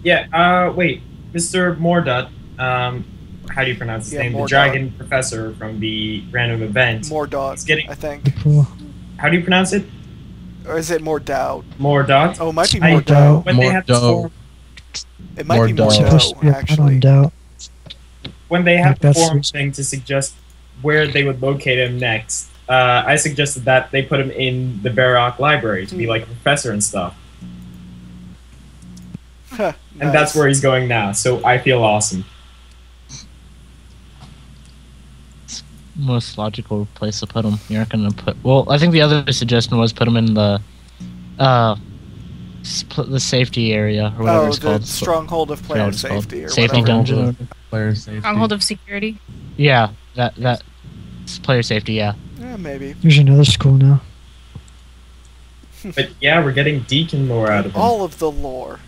Yeah, uh, wait. Mr. Mordaut, um, how do you pronounce his Yeah, name? Mordaut. The dragon professor from the random event. More dot, It's getting- I think, How do you pronounce it? or is it more doubt? Mordaut? Oh, it might be I- more doubt. When they More have the dough. Forum, It might be more It's supposed to dough, be a plot actually. on doubt. when they have Like, the that's- forum thing to suggest where they would locate him next, uh, I suggested that they put him in the Varrock library to be Hmm. like a professor and stuff. Huh, And that's where he's going now, so I feel awesome. Most logical place to put him. You're not gonna put. Well, I think the other suggestion was put him in the, uh, spl- the safety area or whatever Oh, it's the called. stronghold of player what it's called. safety or Safety whatever. dungeon. Player safety. Stronghold of security. Yeah, that that. it's player safety. Yeah. Yeah, maybe. There's another school now. But yeah, we're getting Deacon lore out of him. All of the lore.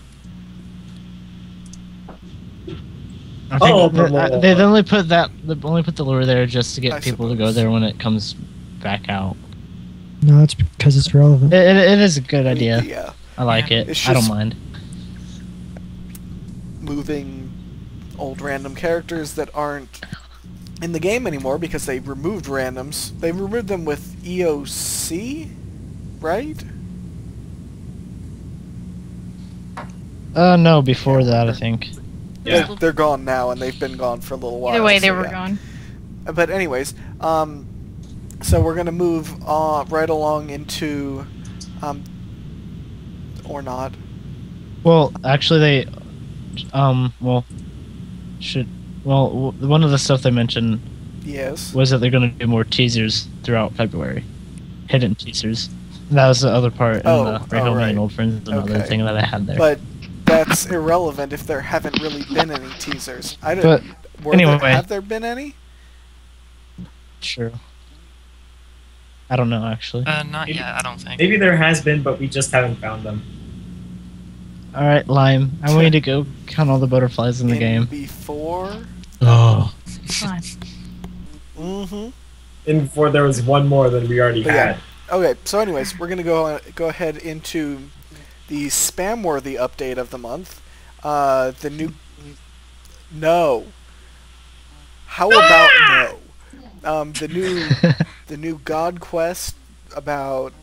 I think Oh, th- the uh, lore. they only put that. They only put the lure there just to get I people to go there when it comes back out. No, it's because it's relevant. It, it, it is a good idea. Yeah. I like it. It's I don't mind. moving old random characters that aren't in the game anymore because they removed randoms. They removed them with EOC, right? Uh, no, before that, I think. Yeah. They're, they're gone now, and they've been gone for a little while. Either way, they so were yeah. gone. But anyways, um, so we're gonna move uh, right along into, um, or not. Well, actually, they, um, well, should, well, w- one of the stuff they mentioned Yes. was that they're going to do more teasers throughout February, hidden teasers. That was the other part in Oh, the oh, right. and Old Friends is another Okay. thing that I had there. But that's irrelevant if there haven't really been any teasers. I don't. But were anyway. there, have there been any? Sure. I don't know actually. Uh, not yet, I don't think. Maybe there has been, but we just haven't found them. All right, Lime. I want you to go count all the butterflies in the game. Before. Oh. Fine. Mm-hmm. And before there was one more than we already But yeah. had. Okay, so anyways, we're gonna go go ahead into the spam-worthy update of the month. Uh, the new no. How about no? Um, the new the new God Quest about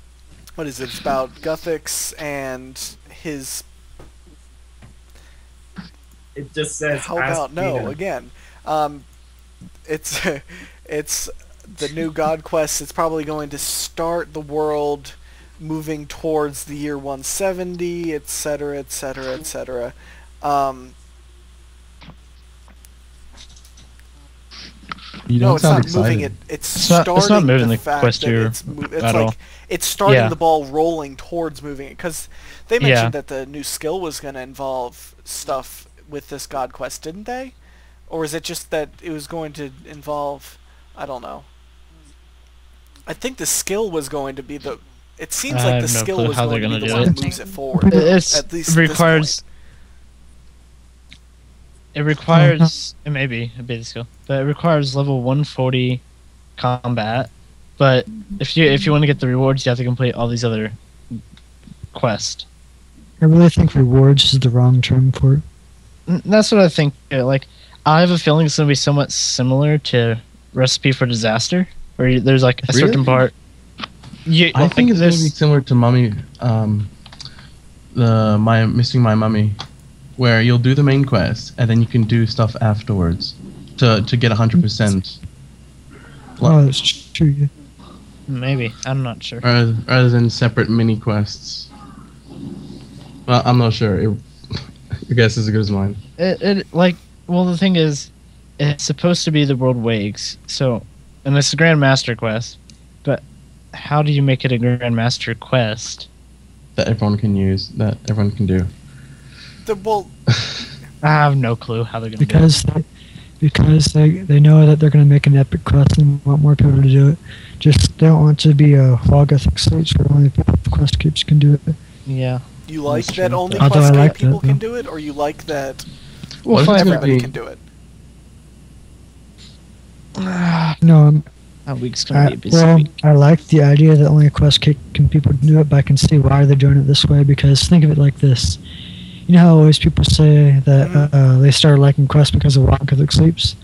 what is it? It's about Guthix and his. It just says. How Ask about no Gina. again? Um, it's it's the new God Quest. It's probably going to start the world moving towards the year 170, etc., etc., etc. Um, You no, don't it's sound not excited. moving it. It's, It's not- it's not moving the, the fact quest that here it's, mov- it's at like all. it's starting Yeah. the ball rolling towards moving it because they mentioned Yeah. that the new skill was going to involve stuff with this God Quest, didn't they? Or is it just that it was going to involve? I don't know. I think the skill was going to be the It seems I like the no skill was going to be the one that moves it forward. It's, at least it this requires. It requires it may be a beta skill, but it requires level 140 combat. But if you if you want to get the rewards, you have to complete all these other quests. I really think rewards is the wrong term for it. N- That's what I think. uh, Like, I have a feeling it's gonna be somewhat similar to Recipe for Disaster, where you, there's like a certain part. You, I think it's gonna be similar to Mummy, um, the my missing my mummy, where you'll do the main quest and then you can do stuff afterwards to to get hundred percent. Oh, that's true. Yeah. maybe I'm not sure. rather, rather than separate mini quests. Well, I'm not sure. It, your guess is as good as mine. It, it like well the thing is, it's supposed to be the world wakes. So, and it's a Grandmaster quest, but how do you make it a Grandmaster quest? That everyone can use. That everyone can do. The, well, I have no clue how they're gonna do it. because they, because they they know that they're going to make an epic quest and want more people to do it. Just they don't want to be a log ethic stage where only people with quest keeps can do it. Yeah. You like that only Although I Quest like people that, can do it, or you like that Well, What if it's fine, gonna everybody be- can do it? No, I'm, That week's gonna I, be a busy well, week. I like the idea that only a quest kick can people do it, but I can see why they're doing it this way. Because think of it like this: you know how always people say that Mhm. uh, they started liking quest because of Rock Ethic sleeps.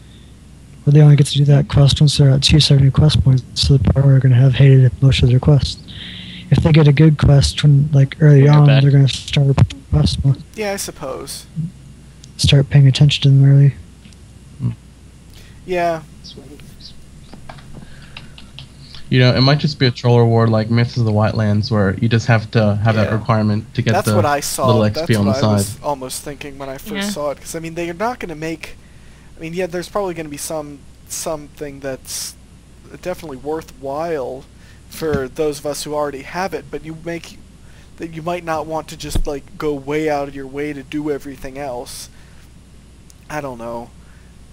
Well, they only get to do that quest once they're at 270 quest points, so the power are going to have hated most of their quests. If they get a good quest when like early They're on, back. they're going to start repeating quests more, Yeah, I suppose. start paying attention to them early. Yeah, You know, it might just be a troll reward like Myths of the White Lands, where you just have to have that requirement to get the that's the what I saw. little That's XP on what the I was side. almost thinking when I first Yeah. saw it. Because I mean, they are not going to make. I mean, yeah, there's probably going to be some something that's definitely worthwhile for those of us who already have it. But you make that you might not want to just like go way out of your way to do everything else. I don't know.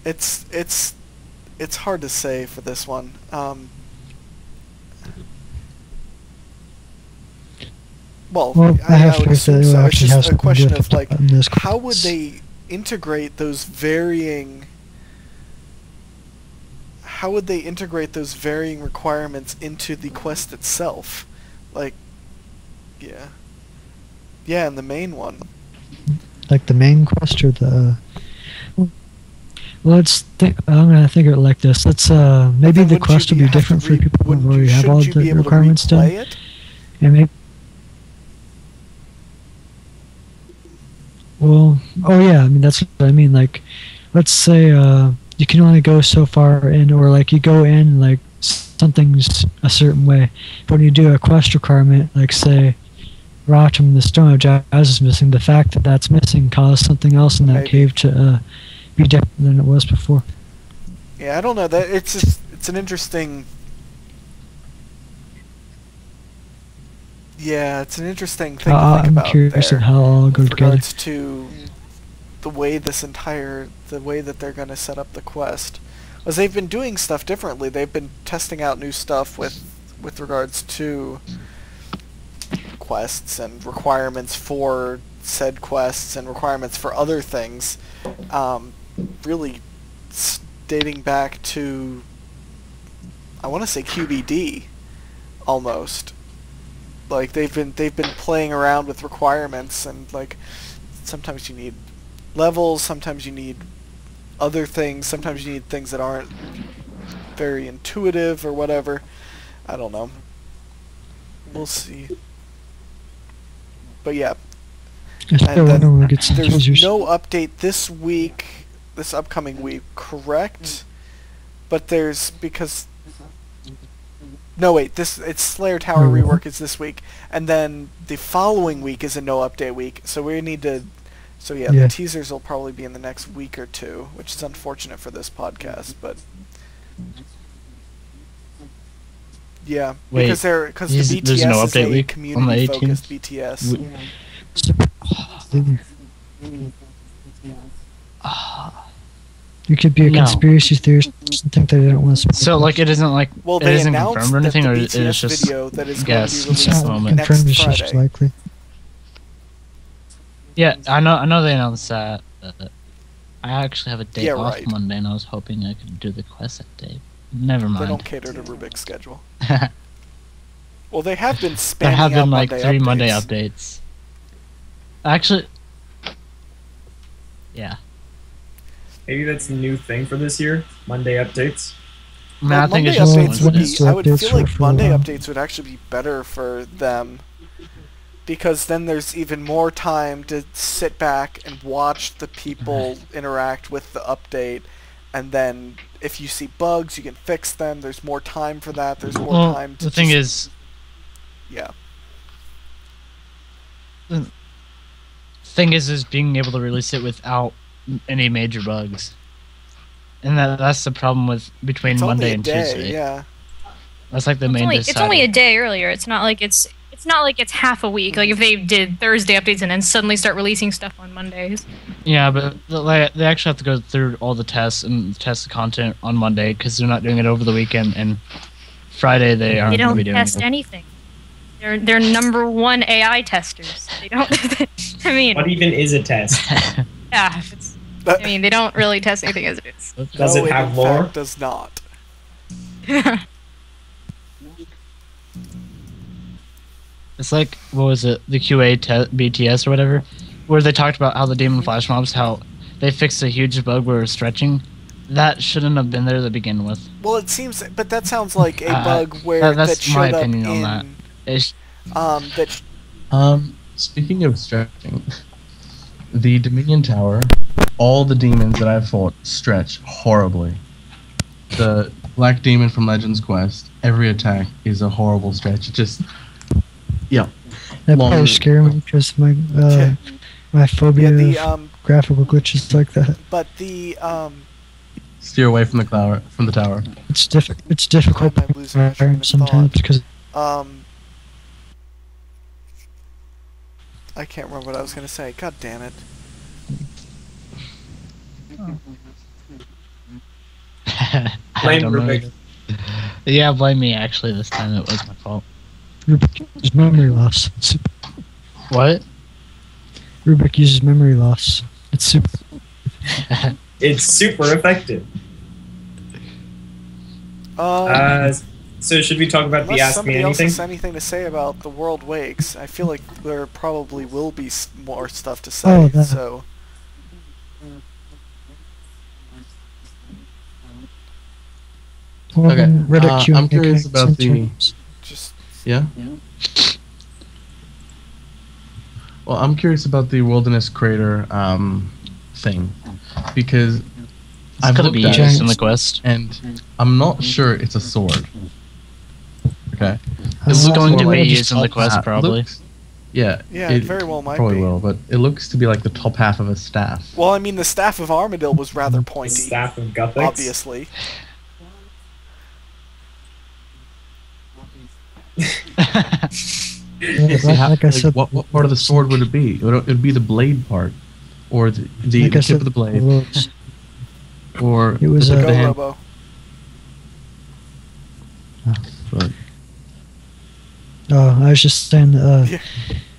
It's it's it's hard to say for this one. Um, well, Well, I, I, have I would faith assume so. It's just a to question of like, how would they integrate those varying? How would they integrate those varying requirements into the quest itself? Like, yeah, yeah, and the main one. like the main quest or the well, let's think i'm gonna think of it like this let's uh maybe the quest will be different for people who already have all shouldn't you be the requirements done it? and maybe well oh yeah i mean that's what i mean like let's say uh you can only go so far in or like you go in like something's a certain way but when you do a quest requirement like say Rotom, the Stone of Jas is missing. The fact that that's missing caused something else in that Maybe. cave to uh, be different than it was before. Yeah, I don't know. That it's just it's an interesting. Yeah, it's an interesting thing to Uh, think I'm about curious there. how all go together. to the way this entire the way that they're going to set up the quest. As they've been doing stuff differently. They've been testing out new stuff with with regards to quests and requirements for said quests and requirements for other things. Um, really dating back to I want to say QBD almost. Like they've been they've been playing around with requirements and like sometimes you need levels. Sometimes you need other things. Sometimes you need things that aren't very intuitive or whatever. I don't know. We'll see. But yeah. I still and then wonder when we get some there's no update this week this upcoming week correct? But there's because no wait this it's slayer tower Mhm. rework is this week. And then the following week is a no update week. So we need to so yeah, Yeah. the teasers will probably be in the next week or two which is unfortunate for this podcast but yeah Wait, because they're because the BTS there's no is update a week on the community focused 18th? BTS We- You could be a No. conspiracy theorist and think they don't want to. So like it isn't like Well, it they isn't announced confirmed or anything, the or BTS it is just video that is guess going at to be released next confirmed it's just likely. Yeah. I know I know they announced that. But I actually have a day Yeah, off right. Monday, and I was hoping I could do the quest that day. Never mind. They mind. don't cater to Rubik's schedule. Well, they have been spamming there have out been like Monday three updates. Monday updates. Actually, yeah. Maybe that's a new thing for this year. Monday updates. I mean, Well, I think Monday it's just updates would be. I would feel like Monday updates would actually be better for them because then there's even more time to sit back and watch the people interact with the update, and then if you see bugs, you can fix them. There's more time for that. There's more well, time to. the thing just- is, yeah, the thing is, is being able to release it without any major bugs, and that that's the problem with between it's Monday only a and day. Tuesday. Yeah, That's like the It's main. only, it's only a day earlier. It's not like it's it's not like it's half a week. Like if they did Thursday updates and then suddenly start releasing stuff on Mondays. Yeah, but the- they actually have to go through all the tests and test the content on Monday because they're not doing it over the weekend. And Friday they aren't They going to don't be doing test it. anything. They're they're number one AI testers. They don't. I mean, What even is a test? yeah. It's, I mean, they don't really test anything as it is. Does no, it have in lore? does not. It's like what was it, the QA te- BTS or whatever, where they talked about how the demon flash mobs, how they fixed a huge bug where it was stretching. That shouldn't have been there to begin with. Well, it seems, but that sounds like a Uh, bug where that- that, that's my showed up opinion on in that. It's, um that Um, speaking of stretching, the Dominion Tower, all the demons that I've fought stretch horribly. The Black Demon from Legends Quest, every attack is a horrible stretch. It just, yeah. That Long- probably scare me because my uh, my phobia yeah the of um graphical glitches like that. but the um Steer away from the tower. From the tower. It's diff- It's difficult Why am I losing my train sometimes because um I can't remember what I was gonna say. God damn it. Blame don't Rubik. Yeah, blame me. Actually, this time it was my fault. Rubik uses memory loss. It's- What? Rubik uses memory loss. It's super. It's super effective. Um, Uh, so should we talk about the unless Ask Me somebody else Anything? has anything to say about the World Wakes, I feel like there probably will be more stuff to say. Oh, that- so Okay, then uh, I'm curious about the- sometimes- just Yeah. Well, I'm curious about the wilderness crater um, thing because It's I've gonna looked be at it in the quest. and I'm not sure it's a sword. Okay. This is Uh, going to be used in the quest, Uh, probably. looks- yeah. yeah, it it very well might probably be. will, but it looks to be like the top half of a staff. Well, I mean, the staff of Armadyl was rather The pointy, staff of Guthix. obviously. Yeah, See, like, how- like I like, said, what, what part of the sword would it be? It would, it'd be the blade part, or the, the, like the tip said, of the blade, was- or It was, the tip uh, of the hand. Robo. But Oh, I was just saying that, uh, Yeah.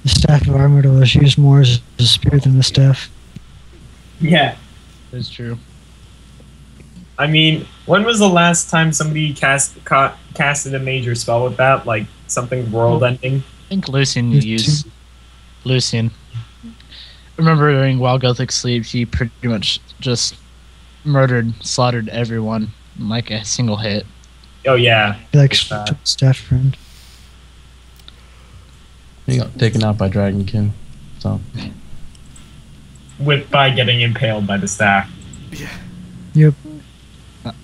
the staff of Armadyl is used more as a spear than the staff. Yeah. That's true. I mean, when was the last time somebody cast ca- casted a major spell with that? Like something world ending? I think Lucian used Lucian. Remember during While Guthix Sleep, he pretty much just murdered, slaughtered everyone in like a single hit. Oh yeah. He like What's staff friend. he got taken out by Dragonkin. So With by getting impaled by the staff. Yeah. Uh,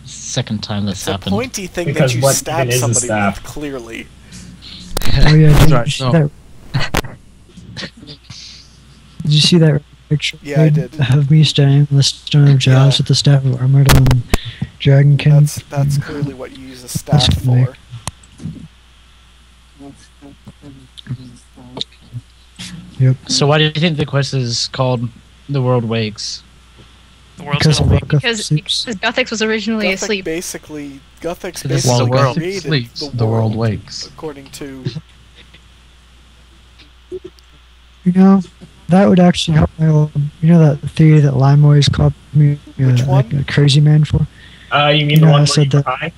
Second time this It's a happened. pointy thing Because that you what stab even is a somebody staff? with, clearly. Oh yeah, did, Right, you see no. that? Did you see that picture? Yeah, I did. Of me standing on the stone of Jas Yeah. with the staff of Armadyl and Dragonkin. That's that's clearly what you use a staff That's for. Yep. So why do you think the quest is called The World Wakes? The world's Because gonna wake. what Because, sleeps. because Guthix was originally Guthix asleep. basically, Guthix So this is basically the world. created sleeps, the, the world wakes. according to You know, that would actually help my old. You know that theory that Lime always called me uh, Which like a crazy man for? Uh, you mean Yeah, the one I said you that. cry?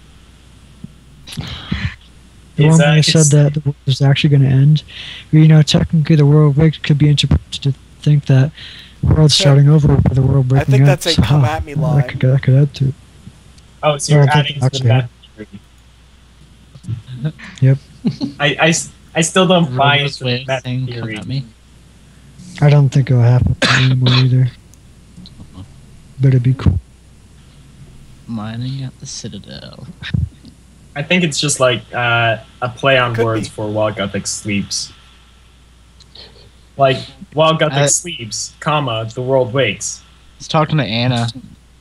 The Is one that- where I said that the world was actually going to end. You know, technically the world wakes could be interpreted to think that the world's Yeah. starting over with the world breaking think up. that's a so, come huh, at me that could, that could add to it. Oh, so you're Well, I adding to the actually- bad theory. Yep. I, I s- I still don't buy Robo's into way the of bad "Come theory. at me." I don't think it'll happen anymore either. But it'd be cool. Mining at the Citadel. I think it's just like uh, a play on words be. for while Guthix sleeps. Like while Guthix I- sleeps, comma the world wakes. I was talking to Anna,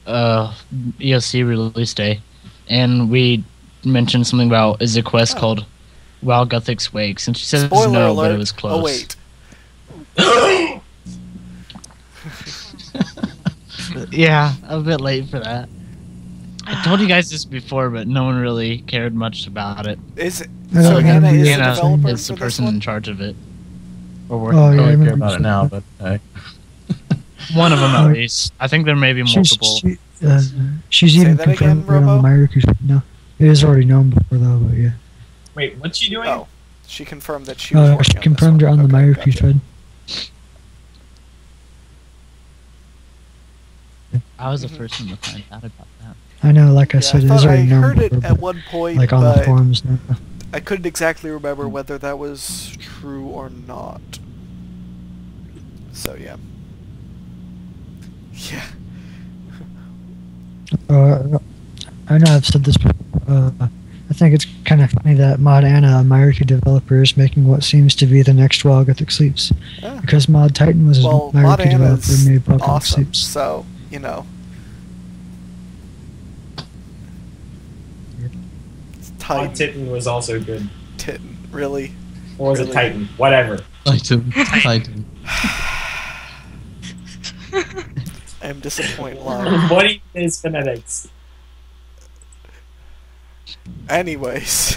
uh, EOC release day, and we mentioned something about is a quest Oh. called While Guthix Wakes, and she says spoiler no, alert. but it was close. Oh wait, Yeah, a bit late for that. I told you guys this before, but no one really cared much about it. is it? I So don't Anna is you the Anna saying developer that. is the person in charge of it. Or Oh, we're yeah, I don't care about it now, that. but uh, One of them Oh. at least. I think there may be She's, multiple. she, uh, she's even that again, confirmed it on Robo? Myrick. No, it is already known before though, but yeah. Wait, what's she doing? Oh, she confirmed that she was Uh, she on confirmed this it one. on the Okay, Myrick gotcha. thread. I was the first one to find out about that. I know, like I Yeah, said, I it thought is I already known heard it at one point, like on the forums now. I couldn't exactly remember whether that was true or not. So yeah. Yeah. Uh, I know I've said this before. Uh, I think it's kind of funny that Mod Anna, a Myrick developer, is making what seems to be the next While Guthix Sleeps. Ah. Because Mod Titan was Well, a Myrick developer made Guthix awesome. Sleeps. So you know. It's Todd Titan, Titan was also good. Titan, really. Or was Really? it Titan? Whatever. Titan, Titan. I am disappointed. live. what even is phonetics? Anyways,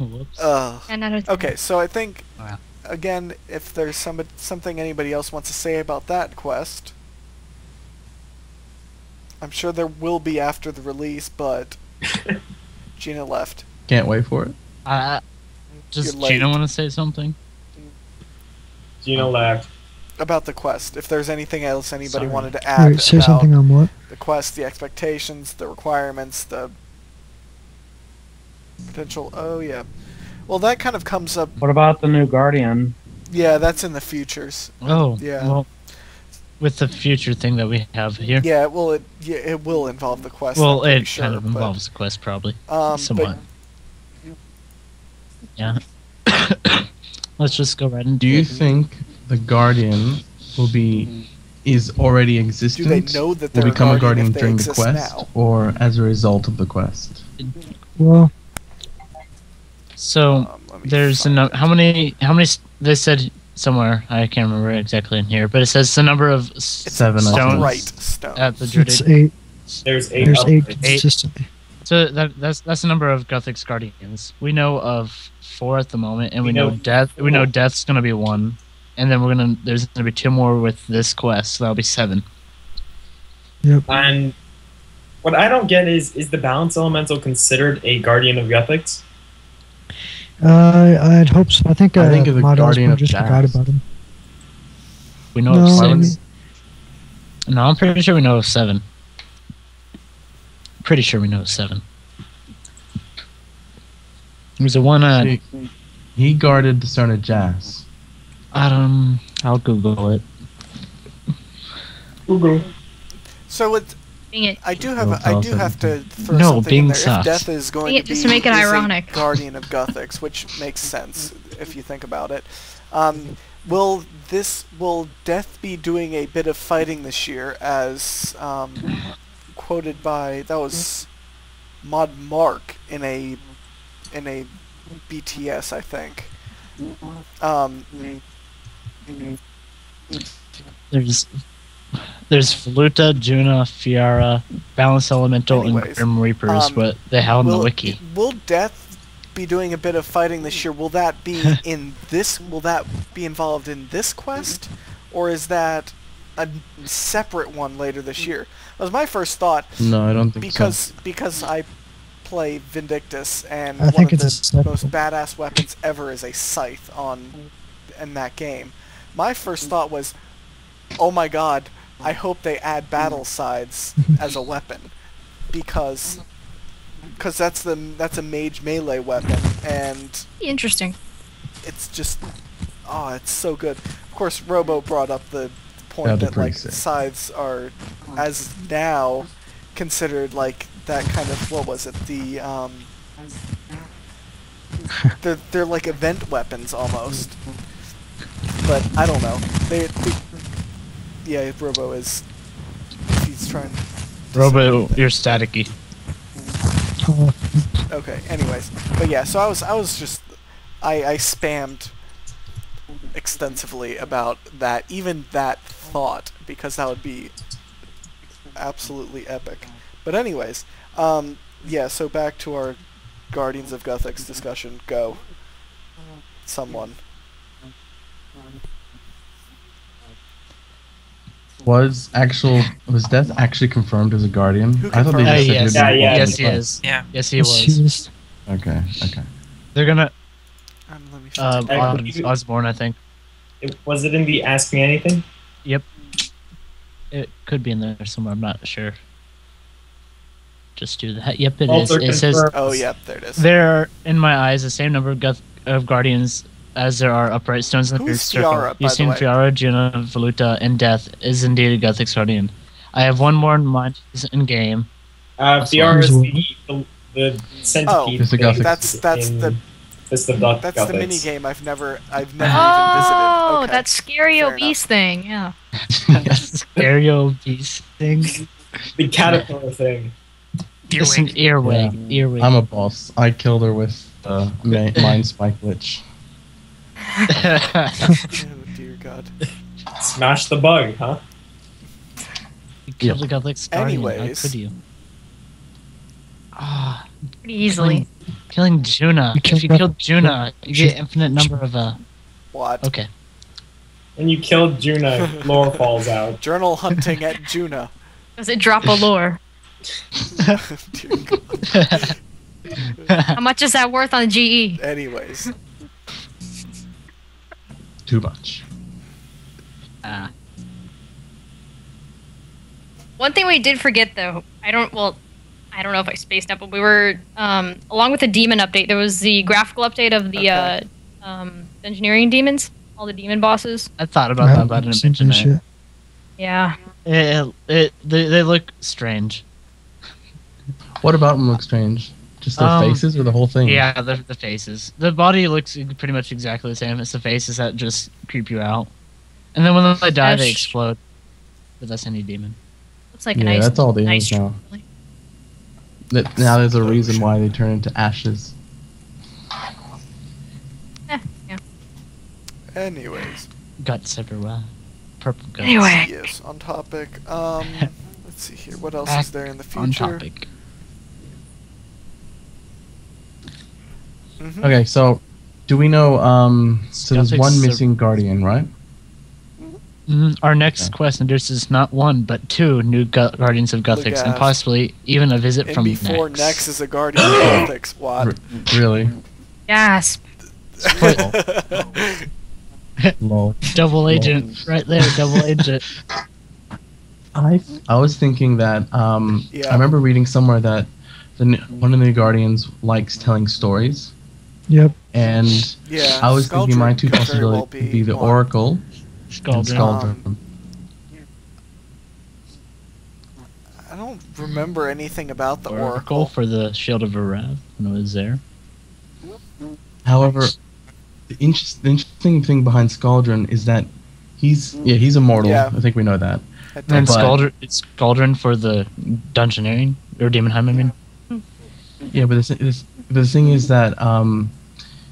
Whoops. uh, And out of ten. okay. So I think Wow. again, if there's some something anybody else wants to say about that quest, I'm sure there will be after the release. But Gina left. Can't wait for it. Uh, does Gina want to say something? Gino left. about the quest. If there's anything else anybody Sorry. wanted to add Wait, say about something on what? the quest, the expectations, the requirements, the potential. Oh yeah. Well, that kind of comes up. What about the new Guardian? Yeah, that's in the futures. Oh, Yeah. Well, with the future thing that we have here. Yeah, well, it yeah it will involve the quest. well, it sure, kind of but, involves the quest, probably. um, somewhat. Yeah. Let's just go right into Do you it. think the Guardian will be is already Do they know that will they're become a Guardian if they during the quest, now? or as a result of the quest? Well, So Um, there's a find no- it. how many? How many? They said somewhere. I can't remember exactly in here, but it says the number of s- Seven, stones right stone. at the it's eight. There's eight. There's eight upgrades. consistently. So that, that's that's the number of Guthix's Guardians. We know of four at the moment, and we, We know, know death. We know death's gonna be one, and then we're gonna there's gonna be two more with this quest. So that'll be seven. Yep. And what I don't get is is the balance elemental considered a guardian of Guthix? Uh, I'd hope so. I think, uh, I think of the Guardian of just forgot about him. We know No, of I six. No, I'm pretty sure we know of seven. Pretty sure we know of seven. was a one at He, he guarded the Cerna Jazz. Adam. I'll Google it. Google. So it's Dang it. I do have Well, I do have to throw No, something in Bing there. sucks. If Death is going Yeah, to just to make it ironic. guardian of Guthix, which makes sense if you think about it. Um, will this will Death be doing a bit of fighting this year, as um, quoted by that was Mod Mark in a in a BTS, I think. Um, There's there's Fluta, Juna, Fiara, Balance Elemental, Anyways, and Grim Reapers, um, but they have on the wiki. Will Death be doing a bit of fighting this year? Will that be in this? Will that be involved in this quest, or is that a separate one later this year? That was my first thought No, I don't think because because I play Vindictus and I one think of the it's a most badass weapons ever is a scythe on in that game. My first thought was, oh my god, I hope they add battle sides as a weapon because because that's the that's a mage melee weapon and Interesting. it's just oh it's so good. Of course, Robo brought up the point That'd that like pretty sick. scythes are as now considered like that kind of what was it the um they're they're like event weapons almost. But I don't know. They, they yeah, Robo is he's trying. to Robo, you're staticky. Okay. Anyways, but yeah, so I was I was just I I spammed extensively about that even that thought because that would be absolutely epic. But anyways, um yeah, so back to our Guardians of Guthix discussion. Go. Someone. Was actual was Death actually confirmed as a guardian? Who I thought they confirmed Uh, just said yes, he Yeah, yeah. yes, he is. Yeah. Yes, he was. was. Okay, okay. They're gonna Um, let me um, Hey, Os- you- Osborne, I think. It, was it in the Ask Me Anything? Yep. It could be in there somewhere. I'm not sure. Just do that. Yep, it is. Walter It says. Oh yeah, there it is. there are, in my eyes, the same number of, guth- of guardians as there are upright stones in the Who's first circle. Fiara, You've the seen way? Fiara, Juna, Valuta, and Death is indeed a Guthix guardian. I have one more in mind. In game. Uh, That's VR is one. the, the, the centipede. It's the Gothic. That's that's in- the That's the Goth- that's the mini game I've never I've never Oh, even visited. Okay. that scary Fair obese thing. Yeah. scary obese thing. The caterpillar thing. It's an earwig. Earwig. I'm a boss. I killed her with uh, mind spike glitch. oh dear God. Smash the bug, huh? You killed a Guthix guardian. Anyways. How could you? Ah, Pretty easily. killing Juna. You If you killed- kill Juna, you get infinite number of uh. What? Okay. When you kill Juna, lore falls out. Journal hunting at Juna. Does it drop a lore? How much is that worth on E? GE? Anyways, Too much. Ah. One thing we did forget though, I don't well, I don't know if I spaced out, but we were um, along with the demon update. There was the graphical update of the Okay. uh, um, engineering demons, all the demon bosses. I thought about that, but I didn't mention Shit. it. Yeah, It, it they, they look strange. What about them look strange? Just their Um, faces or the whole thing? Yeah, the the faces. The body looks pretty much exactly the same. It's the faces that just creep you out. And then when they die, they explode. But that's any demon. looks like Yeah, a nice. that's all they nice now. That, now there's a reason why they turn into ashes. Yeah. anyways, Guts everywhere. Purple guts. Anyway. yes, on topic. Um, let's see here. What else Back is there in the future? On future? topic. Mhm. Okay, so do we know? Um, so there's one sur- missing guardian, right? Mhm. Our next Okay. quest introduces not one but two new gu- guardians of Guthix, and possibly even a visit And from before Nex. Nex is a guardian of Guthix. What? R- really? Yes. Lol. Double agent, right there, double agent. I I was thinking that um, Yeah. I remember reading somewhere that the one of the guardians likes telling stories, Yep. and yeah. I was thinking my two could well possibilities would be the one. Oracle and Scaldron. Skaldron. Um, I don't remember anything about the Oracle Oracle. for the Shield of Arrav when it was there. However, the, interest, the interesting thing behind Skaldron is that he's yeah he's immortal. Yeah. I think we know that. And then don't- Scaldron, it's Scaldron for the Dungeoneering, or Daemonheim, I mean. Yeah, but the, thi- this, but the thing is that um,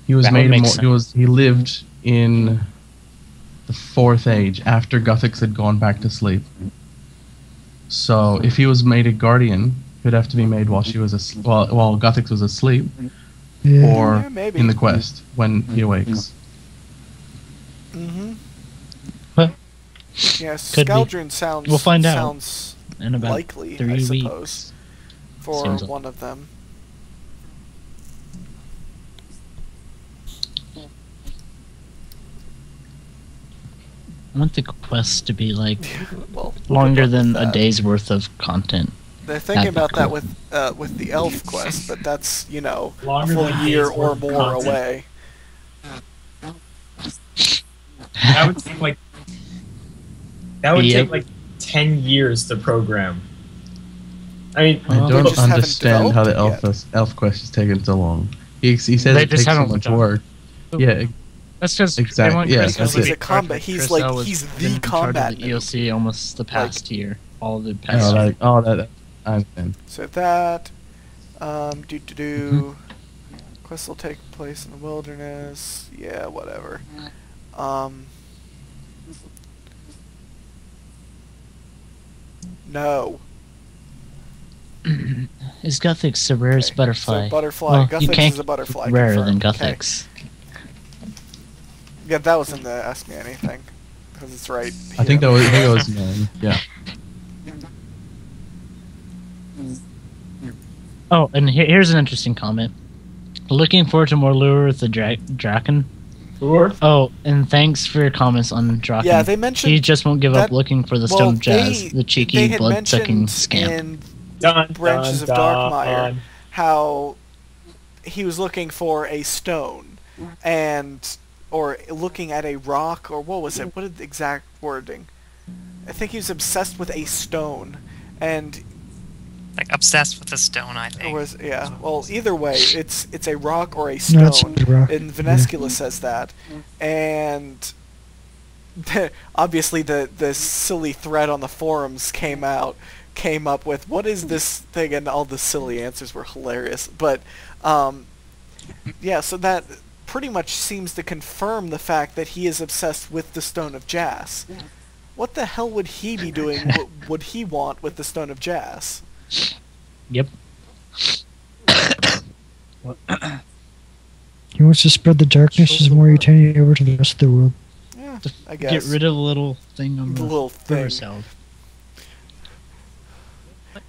he was That made would make he was he lived in the fourth age after Guthix had gone back to sleep. So if he was made a guardian, he'd have to be made while she was as- while while Guthix was asleep, Yeah. or Yeah, maybe. in the quest when he awakes. Mm-hmm. Well, Yeah, could. Scaldron sounds We'll find out sounds in about likely, three I weeks. for Seems like- one of them. I want the quest to be like well, we'll longer than with a day's worth of content. They're thinking That'd be about that with uh, with the elf quest, but that's you know a full than year or more content. away. That would take like that would Yep. take like ten years to program. I mean, I don't understand how the elf it elf quest is taking so long. He, he says They it just takes so much done work. Yeah, That's because Exact- yeah, that's He's it. a combat- he's like- he's the combat The EOC almost the past year, all the past. oh, year. that, oh, that, that, I understand. So that, um, do do do. Quest will take place in the wilderness. Yeah, whatever. Um. No. Is Guthix the rarest Okay, butterfly? So butterfly. Well, Guthix you can't is a butterfly. rarer than confirmed. Okay. Guthix. Yeah, that was in the Ask Me Anything. Because it's right. I think that was, I think that was man. Yeah. Oh, and he- here's an interesting comment. Looking forward to more lure with the dra- Drakan. Or Oh, and thanks for your comments on Drakan. Yeah, they mentioned. he just won't give that- up looking for the well, Stone Jas, they- the cheeky, had blood-sucking scamp. in dun, Branches dun, of dun, Darkmeyer. how he was looking for a stone and or looking at a rock or what was it? What did the exact wording? I think he was obsessed with a stone and Like obsessed with a stone, I or think. was yeah. Well either way it's it's a rock or a stone. No, it's stone. a rock. and Vanescula says that. And obviously the the silly thread on the forums came out came up with what is this thing? And all the silly answers were hilarious. But um yeah so that pretty much seems to confirm the fact that he is obsessed with the stone of Jas what the hell would he be doing what would he want with the stone of Jas Yep. He wants to spread the darkness as more eternity over to the rest of the world. yeah i guess Get rid of the little thing on the the, little thing river cell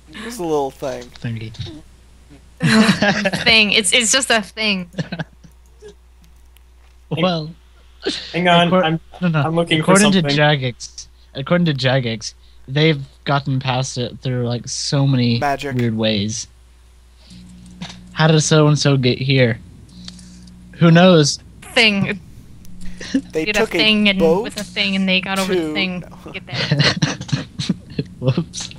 Here's the little thing thingy. thing. It's it's just a thing. well, hang on, Accor- I'm no, no. I'm looking for according to. Jagex, according to Jagex, they've gotten past it through like so many Magic. weird ways. How did so and so get here? Who knows? Thing. they Did a took thing a and boat with a thing and they got over the thing. no. to Get there. Whoops.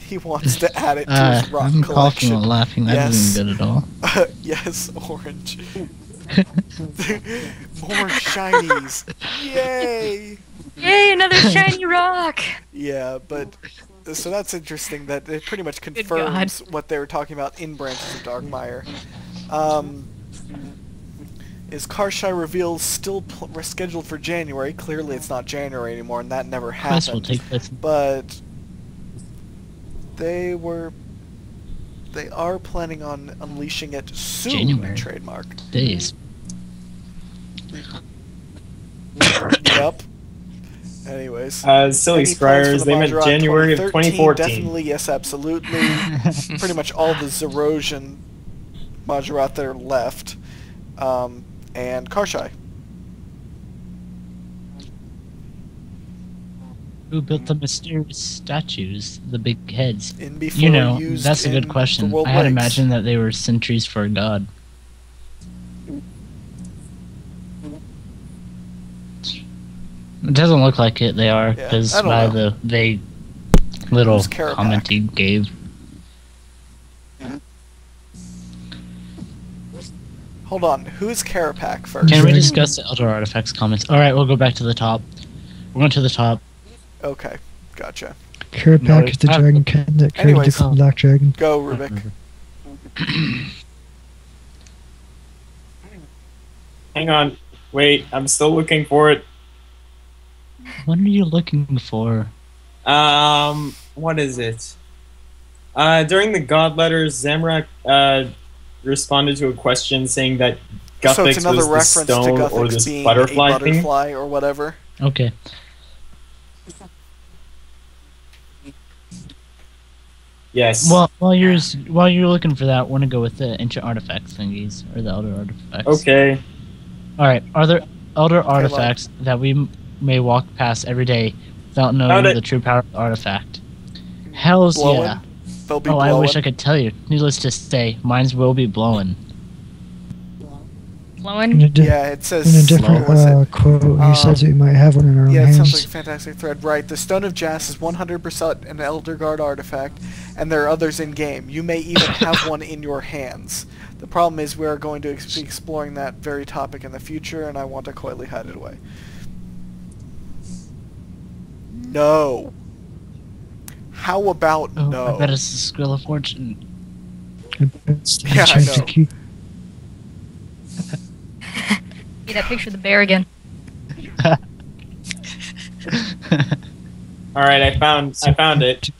he wants to add it to Uh, his rock I'm coughing collection while laughing. That Yes. isn't good at all. yes, orange. More shinies. Yay! Yay! Another shiny rock. Yeah, but so that's interesting that it pretty much confirms what they were talking about in Branches of Darkmeyer. Um, is Kharshai reveal still pl- scheduled for January? Clearly, it's not January anymore, and that never Quest will happened. take but they were they are planning on unleashing it soon January. trademark days. yep anyways Uh, silly Any scryers, the they meant Mahjarrat January of 2014. definitely yes absolutely pretty much all the Zarosian Mahjarrat that are left um, and Kharshai Who built the mysterious statues, the big heads? in before You know, that's a good question. I had imagined that they were sentries for a god. It doesn't look like it. They are because don't by know. the vague little comment he gave. hold on who's Kerapac first Can we discuss the Elder Artifacts comments? All right, we'll go back to the top. We're going to the top. Okay gotcha Kerapac No, is the I- dragonkin that created Anyways. the black dragon. go Rubik Hang on, wait, I'm still looking for it. What are you looking for? Um, what is it? Uh, during the God letters, Zamorak uh, responded to a question saying that Guthix so it's another was the reference to stone Guthix or this being butterfly, thing. butterfly or whatever. Okay. Yes. Well, while you're while you're looking for that, want to go with the ancient artifacts thingies or the elder artifacts. okay. All right. Are there elder artifacts that we m- may walk past every day without knowing the true power of the artifact? Hell's Blowing. yeah. They'll be Oh, I wish I could tell you. Needless to say, mines will be blowing. In a, di- yeah, it says. in a different what uh, quote, he Um, says we might have one in our Yeah, it hands. sounds like a fantastic thread. Right, the Stone of Jas is 100% an Elder Guard artifact, and there are others in game. You may even have one in your hands. The problem is we are going to ex- be exploring that very topic in the future, and I want to coyly hide it away. No. How about Oh, no? I bet it's the Squeal of Fortune. It's the Yeah, I chance to know. keep- See that picture of the bear again. All right, I found I found it.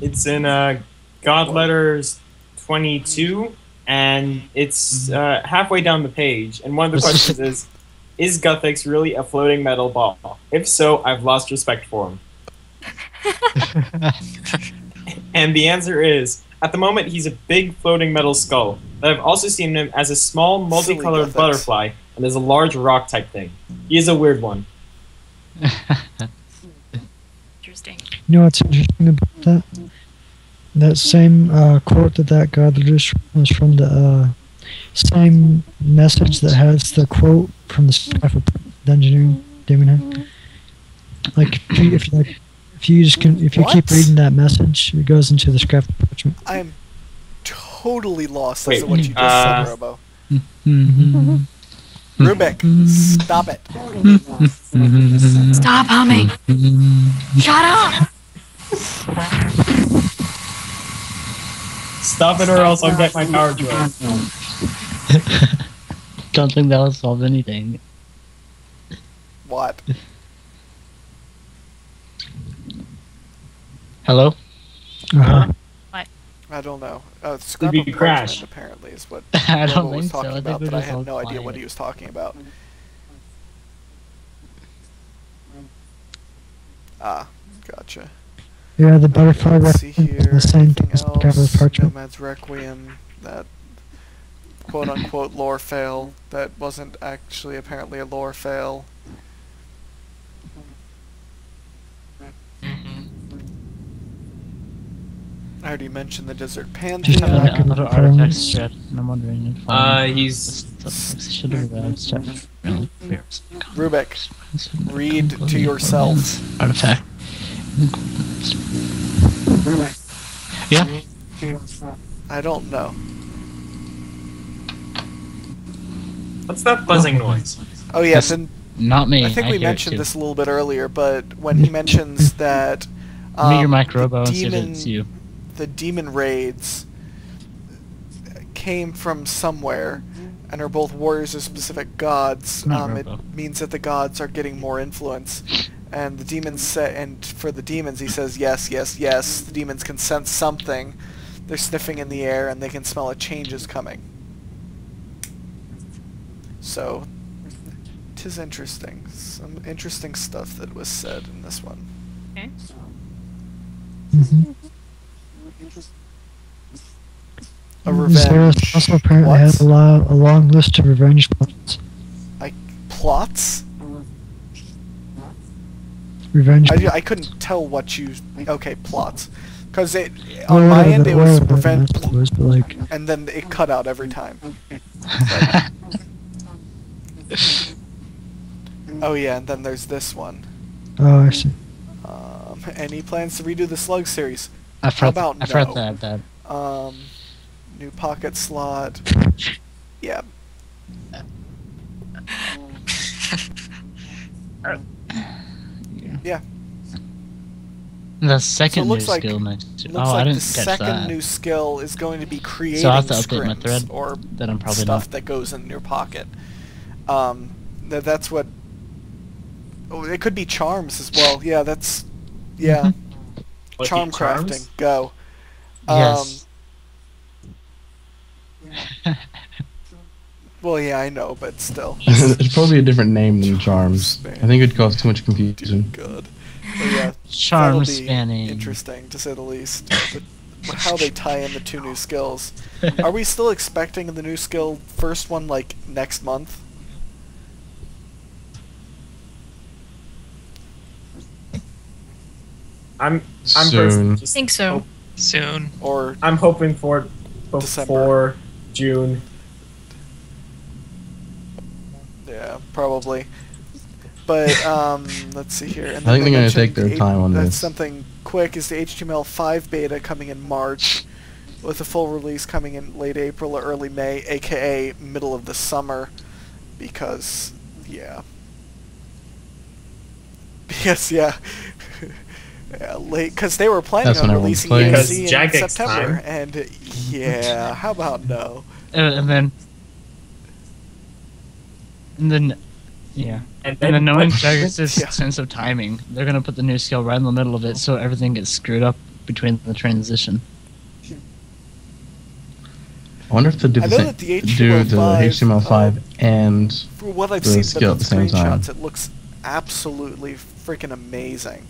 It's in uh, God letters 22, and it's uh, halfway down the page. And one of the questions is, is Guthix really a floating metal ball? If so, I've lost respect for him. And the answer is, at the moment, he's a big floating metal skull. But I've also seen him as a small, multicolored butterfly, and as a large rock type thing. He is a weird one. Interesting. You know what's interesting about that? That same uh, quote that that god just was from the uh, same message that has the quote from the staff of the engineering Demon Head. Like if you, if you like if you just can if you keep reading that message, it goes into the scrap parchment. I am totally lost Wait, as to what you just uh, said, Robo. Rubik, stop it. Stop humming. Shut up. Stop it or else I'll get my power drill. Don't think that'll solve anything. What? Hello? Uh-huh. I don't know. Uh, scrap you of crash? apparently, is what I Robo don't was think so. talking I think about, we're but I just all had no idea what he was talking about. Ah, gotcha. Yeah, the butterfly Let's see reference is here. the same Anything thing as the cover else? of parchment. Nomad's Requiem, that quote unquote lore fail that wasn't actually apparently a lore fail. I already mentioned the Desert Just Found back Pantheon. in another artifact requirements. strat, and I'm wondering if Uh, um, he's should have arrived. Strat. Rubik, read to yourself. Artifact. Yeah. I don't know. what's that buzzing noise? Oh Yes. then Not me. I think we mentioned this a little bit earlier, but when he mentions that um, Meet your mic, the Robo, and see if demon, it's you. The demon raids came from somewhere and are both warriors of specific gods, um, it means that the gods are getting more influence. And the demons say, and for the demons, he says, yes, yes, yes. The demons can sense something. They're sniffing in the air, and they can smell a change is coming. So, tis interesting. Some interesting stuff that was said in this one. Okay. Mhm. A Zaros revenge. also apparently What? has a, lo- a long list of revenge plots. Like plots? Revenge. I, I couldn't tell what you. Okay, plots. Because it Well, on my whatever end the- it was revenge, method was, but like and then it cut out every time. Oh yeah, and then there's this one. oh, I see. Um, any plans to redo the Slug series? I forgot, about I forgot no? to add that. Um, new pocket slot. Yeah. Yeah. The second looks new like- skill next to. It looks oh, I didn't the second that. new skill is going to be creating So I have to update my thread. or That I'm probably stuff not. that goes in your pocket. Um, that that's what Oh, it could be charms as well. Yeah, that's yeah. What, Charm the charms? crafting. Go. Yes. Um, well, yeah, I know, but still. it's probably a different name than charms. I think it'd cause too much confusion. Good. But yeah, Charm that'll spanning. interesting to say the least. But how they tie in the two new skills. Are we still expecting the new skill first one like next month? I'm I'm Soon. I just think so. Soon. Or I'm hoping for before December. June. yeah, probably. But um, let's see here. And I think then they're gonna take their mentioned time on that's this. something quick is the HTML5 beta coming in March, with a full release coming in late April or early May, aka middle of the summer, because yeah. Yes, yeah. yeah late because they were planning That's on releasing playing. Because EXE in Jagex September, time. and uh, yeah, how about no? Uh, and then, and then, yeah. And And then knowing what- Jagex' Yeah. sense of timing, they're gonna put the new skill right in the middle of it, so everything gets screwed up between the transition. I wonder if they do the, know same, the do the HTML5, HTML5 and For what I've the seen skill at the the same time. screenshots, it looks absolutely freaking amazing.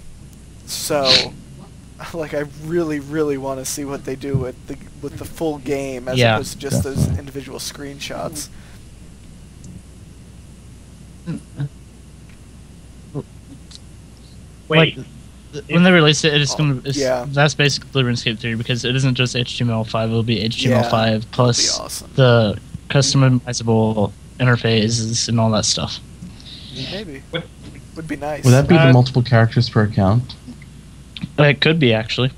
So, like, I really, really want to see what they do with the with the full game as Yeah, opposed to just those individual screenshots. Wait, Like, when they release it, it's Oh, gonna. It's, yeah. That's basically RuneScape 3 because it isn't just HTML5. It'll be HTML5 That'd be plus awesome. the customizable interfaces and all that stuff. Maybe What- would be nice. would that be Uh, the multiple characters per account? It could be actually.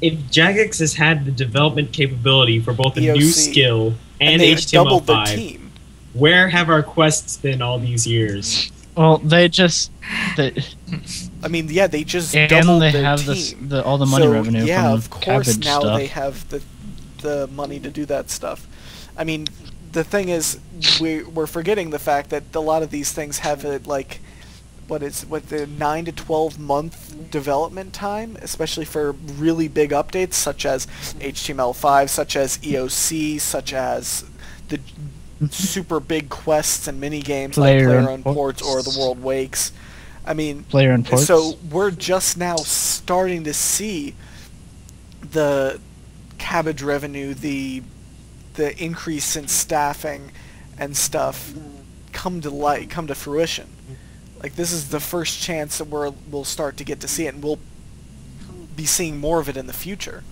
if Jagex has had the development capability for both the new skill and, and they doubled their HTML5, team. where have our quests been all these years? Well, they just they I mean, yeah, they just and doubled they their have team. this, the all the money so, revenue yeah, from of course now stuff. they have the the money to do that stuff. I mean, the thing is, we we're forgetting the fact that a lot of these things have it like what is what the nine to twelve month development time, especially for really big updates such as HTML5, such as EOC, such as the super big quests and mini games like Player Player and on Ports or The World Wakes. I mean, Player ports. so we're just now starting to see the cabbage revenue, the the increase in staffing and stuff come to light, come to fruition. Like this is the first chance that we're we'll start to get to see it, and we'll be seeing more of it in the future.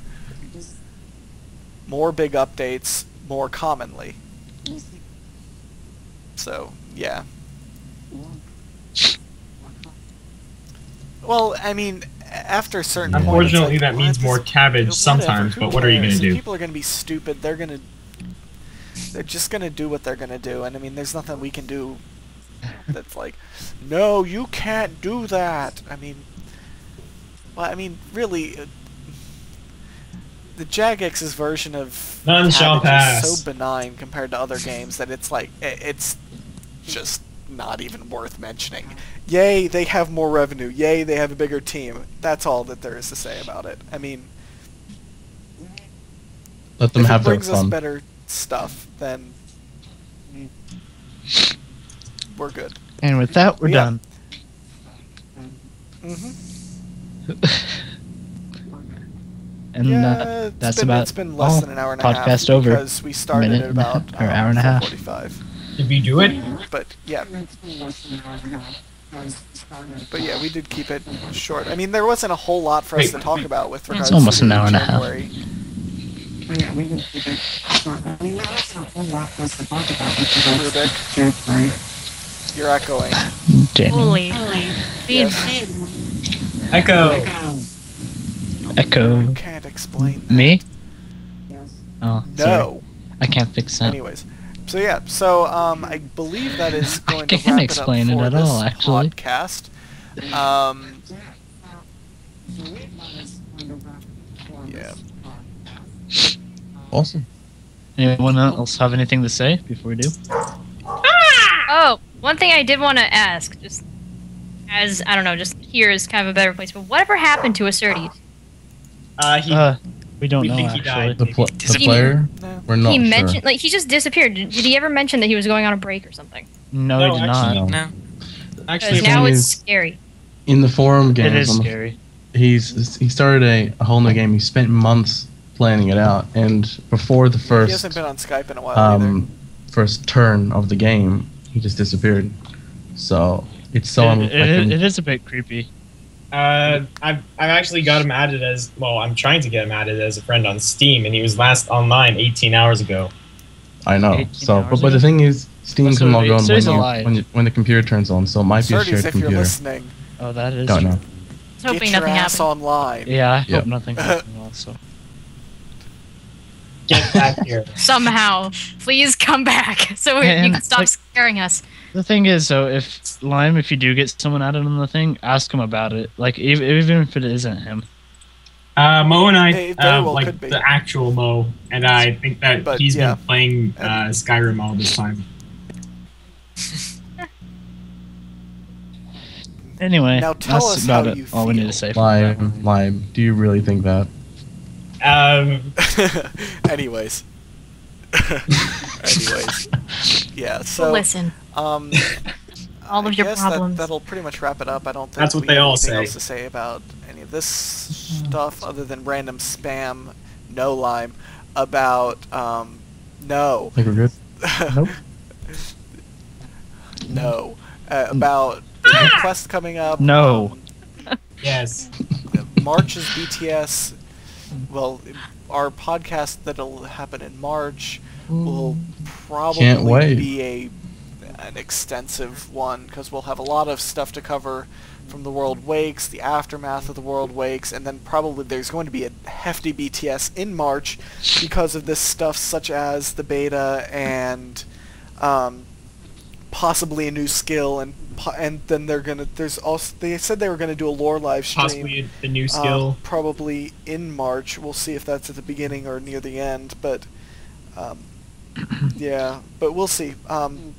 More big updates, more commonly. So yeah. Well, I mean, after a certain point, Unfortunately, like, that means is- more cabbage sometimes, but what are you gonna do? People are gonna be stupid. They're gonna, they're just gonna do what they're gonna do, and I mean, there's nothing we can do. That's like, no, you can't do that. I mean, well, I mean, really, uh, the Jagex's version of None shall cabbage is so benign compared to other games that it's like it's just not even worth mentioning. Yay, they have more revenue. Yay, they have a bigger team. That's all that there is to say about it. I mean, Let them if have it brings us better stuff, then we're good. and with that, we're Yeah. done. hmm And yeah, uh, that's been, about it's been less all. than an hour and a half Podcast over. because we started Minute at and a half- about or um, hour and a half. 45. Did we do it? But yeah, but yeah, we did keep it short. I mean, there wasn't a whole lot for us Wait. to talk about with regards to It's almost to an hour and a half. January. Rubik, you're echoing. Danny. Holy. Dude, Echo. Echo. Can't explain. That. Me? Oh, sorry. No. I can't fix that. Anyways, so yeah, so um, I believe that is I going to can't wrap explain it it up for at this all, actually. podcast. Um, yeah. Awesome. Anyone else have anything to say before we do? Oh, One thing I did want to ask, just as I don't know, just here is kind of a better place. But whatever happened to Acertes? Uh, he, Uh, we don't we know think he died. The, pl- the Disappeared. player? No. We're not he sure. mentioned like he just disappeared. Did, did he ever mention that he was going on a break or something? No, No, he did actually, not. No. Actually, now it's scary. In the forum It games, is on the- scary. he's he started a, a whole new game. He spent months planning it out, and before the first he first hasn't been on Skype in a while either. um, first turn of the game, he just disappeared. So it's so It- it- unexpected. it is a bit creepy. Uh, I've I've actually got him added as well. I'm trying to get him added as a friend on Steam, and he was last online 18 hours ago. I know. So, but, but the thing is, Steam can log it on when, you, when, you, when the computer turns on. So it might be a shared if you're computer. listening, Oh, that is. Don't true. know. I was hoping get nothing your ass happened. online. Yeah, I Yep. hope nothing happened also. Get back here. Somehow, please come back so we- you can stop like- scaring us. The thing is, though, if Lime, if you do get someone added on the thing, ask him about it. Like, ev- even if it isn't him. Uh, Mo and I, Hey, uh, well like the actual Mo, and I think that But, he's yeah. been playing uh, Skyrim all this time. Anyway, Now tell that's us about how it. you All we need to say. for that. Lime, Lime, do you really think that? Um, Anyways. Anyways. Yeah, so Listen, um all I of your guess problems. That, that'll pretty much wrap it up. I don't think That's what we they have all say. else to say about any of this stuff other than random spam, no lime, about um no. Think we're good? Nope. no. Uh, about the quest coming up. No. um, yes. March is BTS. Well, our podcast that'll happen in March will probably be a an extensive one because we'll have a lot of stuff to cover from the World Wakes, the aftermath of the World Wakes, and then probably there's going to be a hefty BTS in March because of this stuff such as the beta and um, possibly a new skill and po- and then they're gonna there's also they said they were gonna do a lore live stream Possibly the new um, skill. probably in March. We'll see if that's at the beginning or near the end, but um, yeah, but we'll see. Um,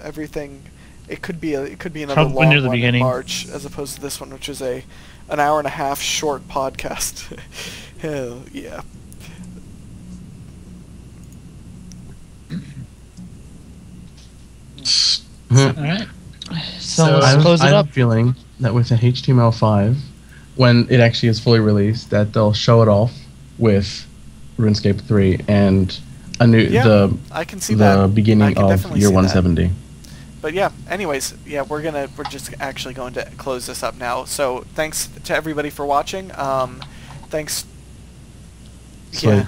everything, it could be a, it could be another Probably long near the one beginning. in March as opposed to this one, which is a an hour and a half short podcast. Hell yeah. All right. So, So- let's I have, close I it have up. a feeling that with the HTML5, when it actually is fully released, that they'll show it off with RuneScape 3 and a new Yeah, the I can see the that. Beginning can of definitely year see that. 170. But yeah, anyways, yeah, we're gonna we're just actually going to close this up now. So thanks to everybody for watching. Um, thanks. Sweet. Yeah.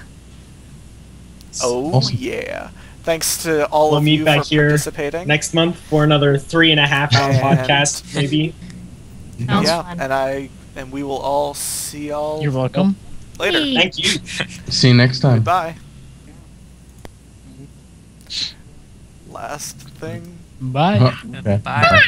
Oh Awesome. yeah. Thanks to all We'll of meet you back for here participating. Next month for another three and a half hour podcast, maybe. Sounds yeah, fun. and I and we will all see y'all You're welcome. later. Whee! Thank you. See you next time. Bye. Last thing. Bye. Huh, okay. Bye.